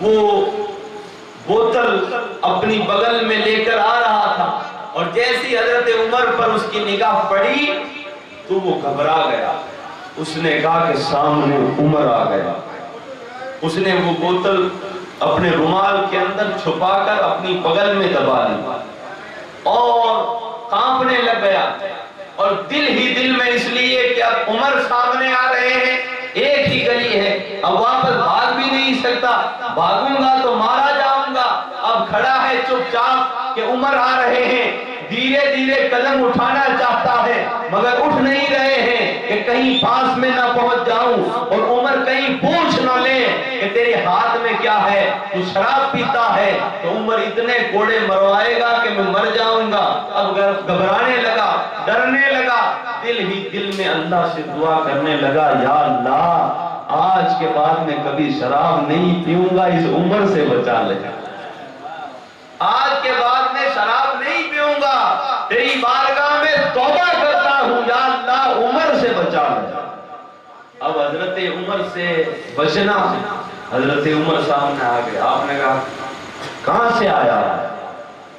वो बोतल अपनी बगल में लेकर आ रहा था और जैसी हज़रत उमर पर उसकी निगाह पड़ी तो वो घबरा गया। उसने कहा कि सामने उमर आ गया। उसने वो बोतल अपने रुमाल के अंदर छुपाकर अपनी बगल में दबा ली और कांपने लग गया। और दिल ही दिल में इसलिए कि अब उमर सामने आ रहे हैं, एक ही गली है। अब वापस भाग भी नहीं सकता। भागूँगा तो मारा जाऊँगा। अब खड़ा है चुपचाप कि उमर आ रहे हैं। धीरे धीरे कदम उठाना चाहता है, मगर उठ नहीं रहे हैं कि कहीं पास में ना पहुँच जाऊँ और उमर कहीं पूछ न ले कि तेरे हाथ में क्या है? तू शराब पीता है तो उमर इतने कोड़े मरवाएगा कि मैं मर जाऊँगा। अब घबराने लगा, डरने लगा, दिल ही दिल में अल्लाह से दुआ करने लगा, या अल्लाह, आज के बाद मैं कभी शराब नहीं पीऊँगा, इस उम्र से बचा ले। आज के बाद मैं शराब नहीं पीऊँगा, तेरी बारगाह में तौबा करता हूँ, या अल्लाह, उम्र से बचा ले। अब हज़रत उमर से बचना। हज़रत उमर सामने आ गए आपने कहा, कहाँ से आया?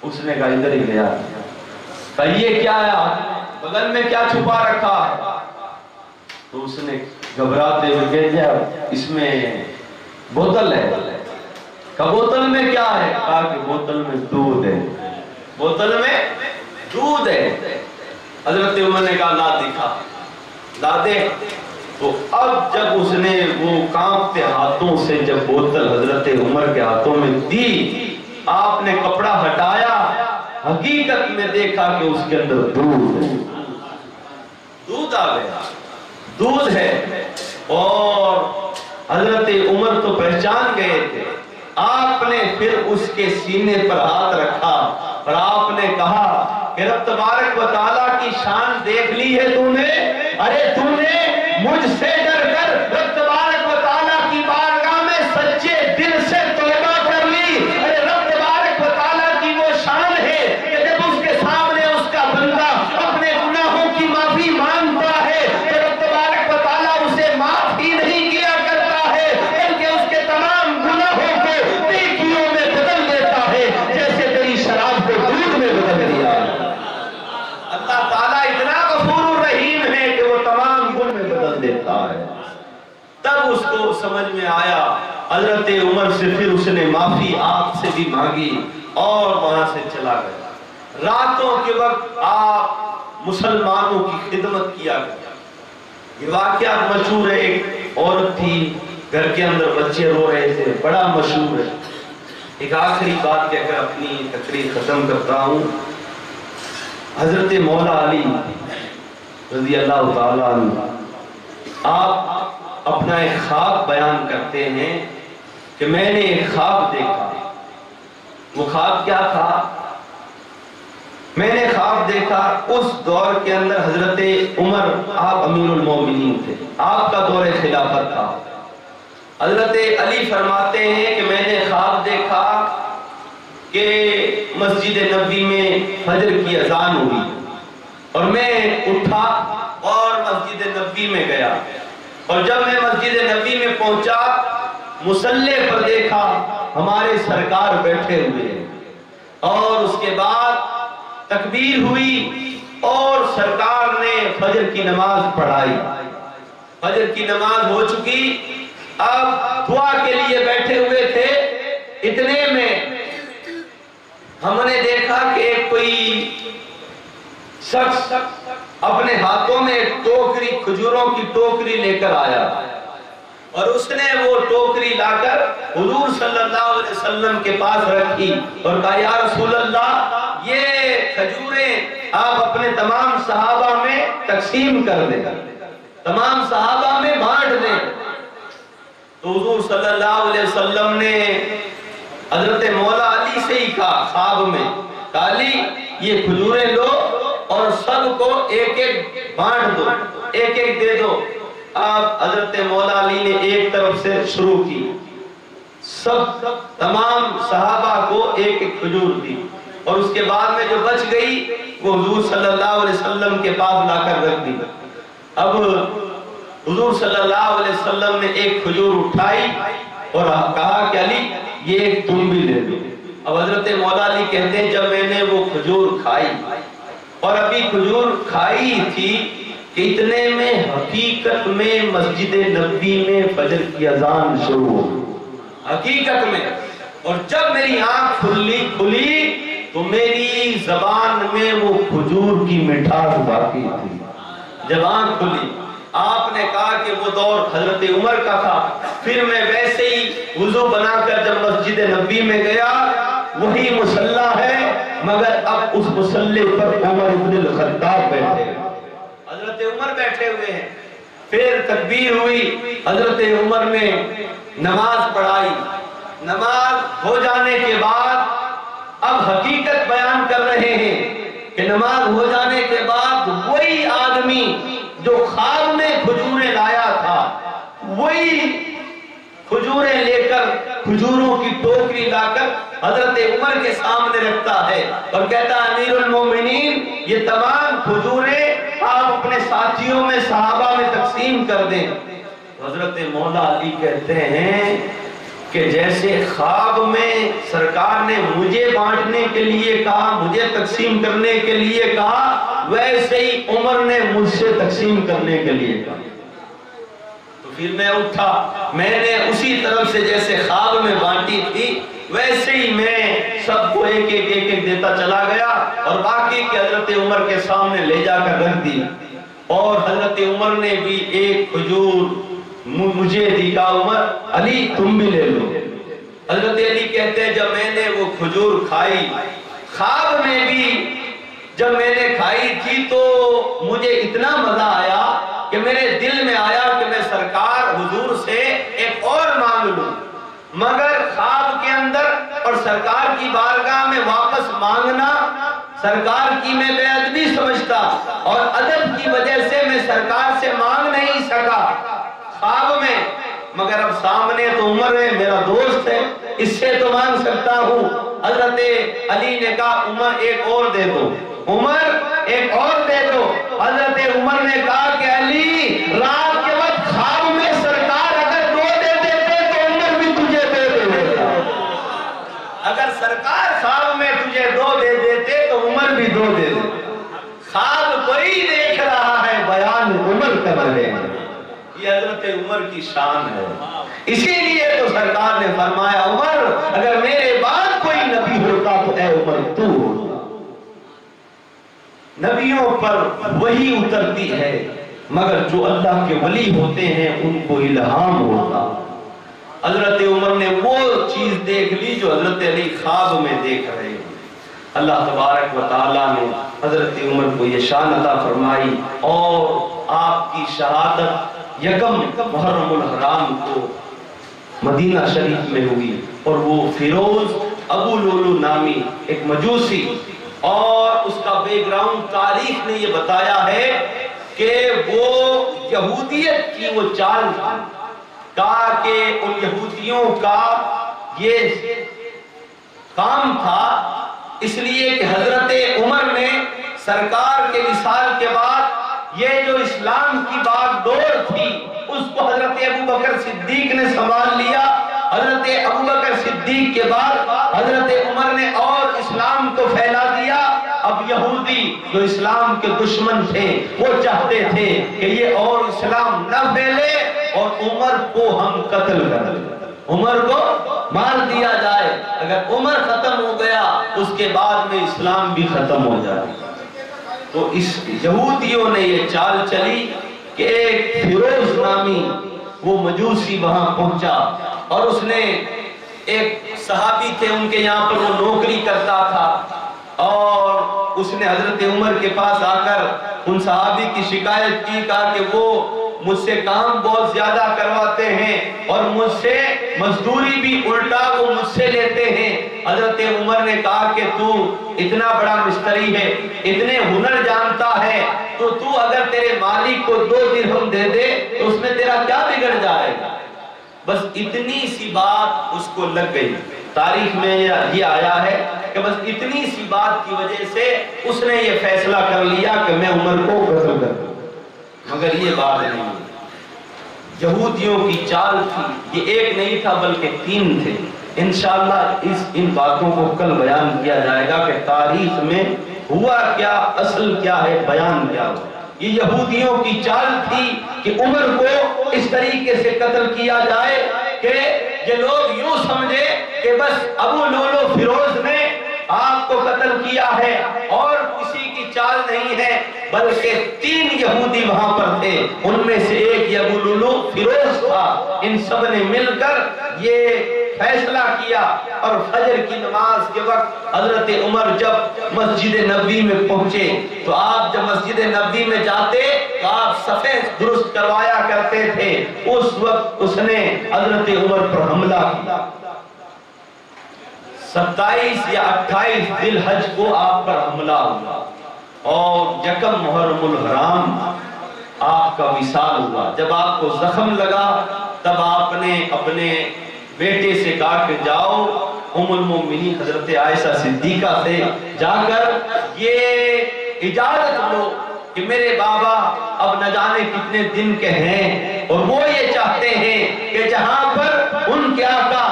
उसने कहा, इधर ही गया। कहिए, क्या आया? बगल में क्या छुपा रखा? तो उसने घबराते हुए कह दिया, इसमें बोतल है। का बोतल में क्या है? कहा कि, बोतल में दूध है। बोतल में दूध है। हज़रत उमर ने कहा ला दिखा ला दे तो अब जब उसने वो कांपते हाथों से जब बोतल हज़रत उमर के हाथों में दी, आपने कपड़ा हटाया, हकीकत में देखा कि उसके अंदर दूध है। दूध आ गया। दूध है। और हज़रत उमर तो पहचान गए थे। आपने फिर उसके सीने पर हाथ रखा। और आपने कहा कि रब तबारक वाला की शान देख ली है तूने। अरे तूने मुझसे डर कर रब तबारक वाला की बारगाह में सच्चे दिल से तौबा कर ली अरे रब तबारक वाला की वो शान है कि जब उसके सामने उसका बंदा अपने गुनाहों की माफ़ी माँगता है तो रब तबारक वाला उसे माफ़ ही नहीं किया करता है बल्कि उसके तमाम गुनाहों को नेकियों में बदल देता है जैसे तेरी शराब को दूध में बदल दिया अल्लाह ताला इतना गफूर रहीम है कि वो तमाम गुण में बदल देता है तब उसको समझ में आया। हज़रत उमर से फिर उसने माफ़ी आपसे भी मांगी और वहाँ से चला गया। रातों के वक्त आप मुसलमानों की खिदमत किया गया ये वाक्य मशहूर है, एक औरत थी, घर के अंदर बच्चे रो रहे थे, बड़ा मशहूर है। एक आखिरी बात कहकर अपनी तकरीर खत्म करता हूँ। हज़रत मौला अली रज़ी अल्लाह आप अपना एक ख्वाब बयान करते हैं कि मैंने एक ख्वाब देखा। वो ख्वाब क्या था? मैंने ख्वाब देखा उस दौर के अंदर हज़रत उमर, आप अमीरुल मोमिनीन थे। आपका दौर खिलाफत था। हज़रत अली फरमाते हैं कि मैंने ख्वाब देखा कि मस्जिद नबी में फजर की अजान हुई और मैं उठा और मस्जिद नबी में गया। और जब मैं मस्जिद नबी में पहुँचा, मुसल्ले पर देखा, हमारे सरकार बैठे हुए और उसके बाद तकबीर हुई और सरकार ने फजर की नमाज़ पढ़ाई। फजर की नमाज़ हो चुकी। अब दुआ के लिए बैठे हुए थे। इतने में हमने देखा कि कोई शख्स अपने हाथों में एक टोकरी, खजूरों की टोकरी लेकर आया। और उसने वो टोकरी लाकर हुजूर सल्लल्लाहु अलैहि वसल्लम के पास रखी और कहा, या रसूल अल्लाह ये खजूरें आप अपने तमाम सहाबा में तकसीम कर दें। तमाम सहाबा में बांट दें। तो हुजूर सल्लल्लाहु अलैहि वसल्लम ने हज़रत मौला अली से ही कहा ख्वाब में काली ये खजूरें लो और सबको एक एक बांट दो एक एक दे दो। आप हज़रत मौला अली ने एक तरफ़ से शुरू की। सब, तमाम सहाबा को एक एक खजूर दी। और उसके बाद में जो बच गई, वो हजूर सल्लल्लाहु अलैहि वसल्लम के पास लाकर रख दी। अब हजूर सल्लल्लाहु अलैहि वसल्लम ने एक खजूर उठाई और कहा कि अली, ये तुम भी ले लो। अब हज़रत मौला अली कहते हैं, जब मैंने वो खजूर खाई और अभी खजूर खाई थी, इतने में हकीकत में मस्जिद नबी में फजर की अजान शुरू हो हकीकत में। और जब मेरी आँख खुली खुली तो मेरी जबान में वो खजूर की मिठास बाकी थी। जब आँख खुली, आपने कहा कि वो दौर हज़रत उमर का था। फिर मैं वैसे ही वज़ू बनाकर जब मस्जिद नबी में गया वही मुसल्ला है, मगर अब उस मुसल्ले पर उमर इब्न खत्ताब बैठे। हज़रत उमर बैठे हुए हैं। फिर तकबीर हुई, हज़रत उमर ने नमाज़ पढ़ाई। नमाज़ हो जाने के बाद अब हकीकत बयान कर रहे हैं कि नमाज़ हो जाने के बाद वही आदमी जो खाब में खजूरें लाया था, वही खजूरें लेकर खजूरों की टोकरी लाकर हज़रत उमर के सामने रखता है और कहता अमीरुल मोमिनीन, ये तमाम खजूरें आप अपने साथियों में, सहाबा में तकसीम कर दें। हज़रत मौला अली कहते हैं कि जैसे ख्वाब में सरकार ने मुझे बांटने के लिए कहा, मुझे तकसीम करने के लिए कहा, वैसे ही उमर ने मुझसे तकसीम करने के लिए कहा। तो फिर मैं उठा, मैंने उसी तरफ़ से जैसे ख्वाब में बांटी थी वैसे ही मैं सबको एक एक एक एक देता चला गया और बाकी के उमर के सामने ले जाकर रख दी और हज़रत उमर ने भी एक खजूर मुझे दी कहा उमर, अली, तुम भी ले लो। हज़रत अली कहते हैं, जब मैंने वो खजूर खाई खाब में भी जब मैंने खाई थी तो मुझे इतना मज़ा आया कि मेरे दिल में आया कि मैं सरकार, हुजूर से एक और मांग लूँ। मगर खाब के अंदर और सरकार की बारगाह में वापस मांगना सरकार की मैं बेअदबी समझता और अदब की वजह से मैं सरकार से मांग नहीं सका। खाब में, मगर अब सामने तो उमर है, मेरा दोस्त है, इससे तो मांग सकता हूँ। हज़रत अली ने कहा, उमर, एक और दे दो। उमर, एक और दे दो। हज़रत उमर ने कहा कि, अली, रात के वक्त खाब में सरकार अगर दो दे देते तो उमर भी तुझे दे देता अगर सरकार खाब तो भी दो दे देते खाब कोई देख रहा है, बयान उमर कर रहे हज़रत उमर की शान है। इसीलिए तो सरकार ने फरमाया, उमर, अगर मेरे बाद कोई नबी होता तो ए उमर तू नबियों पर वही उतरती है, मगर जो अल्लाह के वली होते हैं, उनको इल्हाम होता। हज़रत उमर ने वो चीज़ देख ली जो हज़रत अली ख्वाब में देख रहे अल्लाह तबारक व ताला ने हज़रत उमर को ये शान अता फरमाई और आपकी शहादत यकम मुहर्रमुल हराम को मदीना शरीफ में हुई और वो फिरोज अबू लोलू नामी एक मजूसी और उसका बैकग्राउंड तारीख ने ये बताया है कि वो यहूदियत की वो चाल कहा कि उन यहूदियों का ये काम था इसलिए कि हज़रत उमर ने सरकार के विशाल के बाद ये जो इस्लाम की बात दौर थी, उसको हज़रत अबू बकर सिद्दीक ने संभाल लिया। हज़रत अबू बकर सिद्दीक के बाद हज़रत उमर ने और इस्लाम को फैला दिया। अब यहूदी जो इस्लाम के दुश्मन थे, वो चाहते थे कि ये और इस्लाम न फैले और उमर को हम कत्ल कर उमर को मार दिया जाए। अगर उमर खत्म हो गया, उसके बाद में इस्लाम भी खत्म हो जाए। तो इस यहूदियों ने ये चाल चली कि एक फिरोज नामी, वो मजूसी वहाँ पहुँचा और उसने एक सहाबी थे, उनके यहाँ पर वो नौकरी करता था और उसने हज़रत उमर के पास आकर उन सहाबी की शिकायत की, कहा कि वो मुझसे काम बहुत ज़्यादा करवाते हैं और मुझसे मजदूरी भी उल्टा वो मुझसे लेते हैं। हज़रत उमर ने कहा कि तू इतना बड़ा मिस्त्री है, इतने हुनर जानता है तो तू अगर तेरे मालिक को दो दिरहम दे दे तो उसमें तेरा क्या बिगड़ जाएगा? बस इतनी सी बात उसको लग गई। तारीख में ये आया है कि बस इतनी सी बात की वजह से उसने ये फैसला कर लिया कि मैं उमर को कत्ल कर मगर ये बात नहीं है। यहूदियों की चाल थी, ये एक नहीं था, बल्कि तीन थे। इंशाल्लाह इस इन बातों को कल बयान किया जाएगा कि तारीख में हुआ क्या, असल क्या है, बयान क्या हुआ। ये यहूदियों की चाल थी कि उमर को इस तरीके से कत्ल किया जाए कि ये लोग यूँ समझे कि बस अबू लोलो फिरोज ने आपको कत्ल किया है और किसी चाल नहीं है, बल्कि तीन यहूदी वहाँ पर थे। उनमें से एक अबू लुलू फिरोज था। इन सबने मिलकर ये फैसला किया और फजर की नमाज़ के वक्त हज़रत उमर जब मस्जिद नबी में पहुँचे तो आप जब मस्जिद नबी में जाते तो आप सफ़ेद दुरुस्त करवाया करते थे। उस वक्त उसने हज़रत उमर पर हमला किया। सत्ताईस या अट्ठाईस दिल हज को आप पर हमला हुआ। और जकम मुहर्रमुल हराम आपका विशाल हुआ। जब आपको जख्म लगा, तब आपने अपने बेटे से कहा कि जाओ, उमुल मोमिनी हज़रत आयशा सिद्दीका से जाकर ये इजाज़त लो कि मेरे बाबा अब न जाने कितने दिन के हैं और वो ये चाहते हैं कि जहाँ पर उनके आका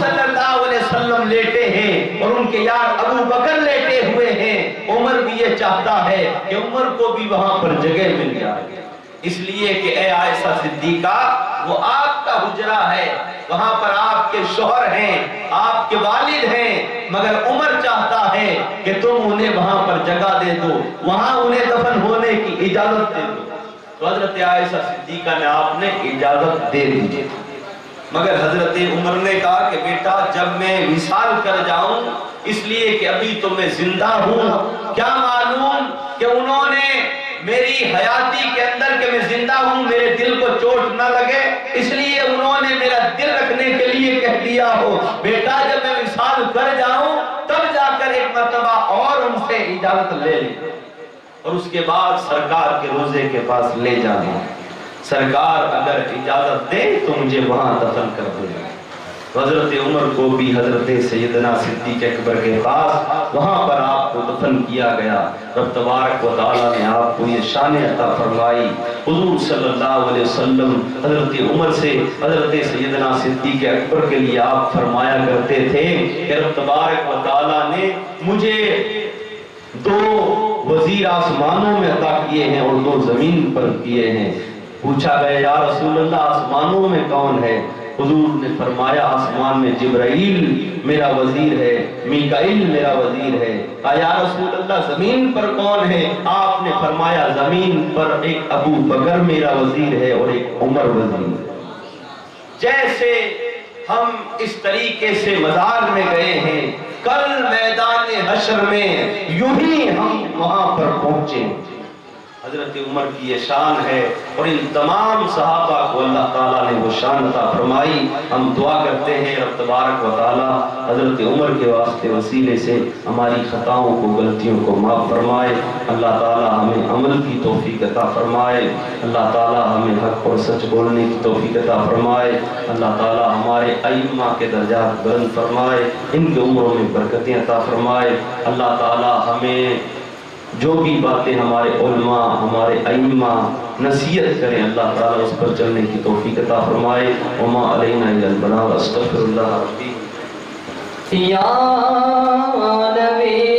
सल्लल्लाहु अलैहि वसल्लम लेटे हैं और उनके यार अबू बकर लेटे चाहता है कि उमर को भी वहाँ पर जगह मिल जाए। इसलिए कि ए आयशा सिद्दीका, वो आपका हुजरा है। वहाँ पर आपके शोहर हैं, आपके वालिद हैं, मगर उमर चाहता है कि तुम उन्हें वहाँ पर जगह दे दो, वहाँ उन्हें दफन होने की इजाज़त दे दो। तो हज़रत आयशा सिद्दीका ने आपने इजाज़त दे दी। मगर हज़रत उमर ने कहा कि बेटा, जब मैं विशाल कर जाऊँ, इसलिए कि अभी तो मैं ज़िंदा हूँ। क्या मालूम कि उन्होंने मेरी हयाती के अंदर के मैं ज़िंदा हूँ, मेरे दिल को चोट न लगे? इसलिए उन्होंने मेरा दिल रखने के लिए कह दिया हो। बेटा, जब मैं विशाल कर जाऊँ, तब जाकर एक मरतबा और उनसे इजाज़त ले ली और उसके बाद सरकार के रोज़े के पास ले जाना। सरकार अगर इजाज़त दे तो मुझे वहाँ दफन कर देगा हज़रत उमर को भी हज़रत सैदना सिद्दीक अकबर के पास वहाँ पर आपको दफन किया गया। रब तबारक व तआला ने आपको ये शान अता फरमाई। हज़रत उमर से हज़रत सैदना सिद्दीक अकबर के लिए आप फरमाया करते थे कि रब तबारक व तआला ने मुझे दो वज़ीर आसमानों में अता किए हैं और दो ज़मीन पर किए हैं। पूछा गया, या रसूलुल्लाह, आसमानों में कौन है? हुजूर ने फरमाया, आसमान में जिब्राइल मेरा वज़ीर है, मीकाइल मेरा वज़ीर है। या रसूलुल्लाह, ज़मीन पर कौन है? आपने फरमाया, ज़मीन पर एक अबू बकर मेरा वज़ीर है और एक उमर वज़ीर जैसे हम इस तरीके से मजार में गए हैं, कल मैदान हशर में यूँ ही हम वहाँ पर पहुँचे। हज़रत उमर की ये शान है और इन तमाम सहाबा को अल्लाह ताला ने वो शान अता फरमाई। हम दुआ करते हैं, रब तबारक व ताला हज़रत उमर के वास्ते वसीले से हमारी खताओं को, गलतियों को माफ़ फरमाए। अल्लाह ताला हमें अमल की तौफीक अता फरमाए। अल्लाह ताला हमें हक और सच बोलने की तौफीक अता फरमाए। अल्लाह ताला हमारे अइम्मा के दर्जात बुलंद फरमाए। इनके उम्रों में बरकतें अता फरमाए। अल्लाह ताला हमें जो भी बातें हमारे उलमा, हमारे अइमा नसीहत करें, अल्लाह ताला उस पर चलने की तौफीक अता फरमाए। उमा अलैना बलाग, अस्तगफिरुल्लाह रब्बी। या नबी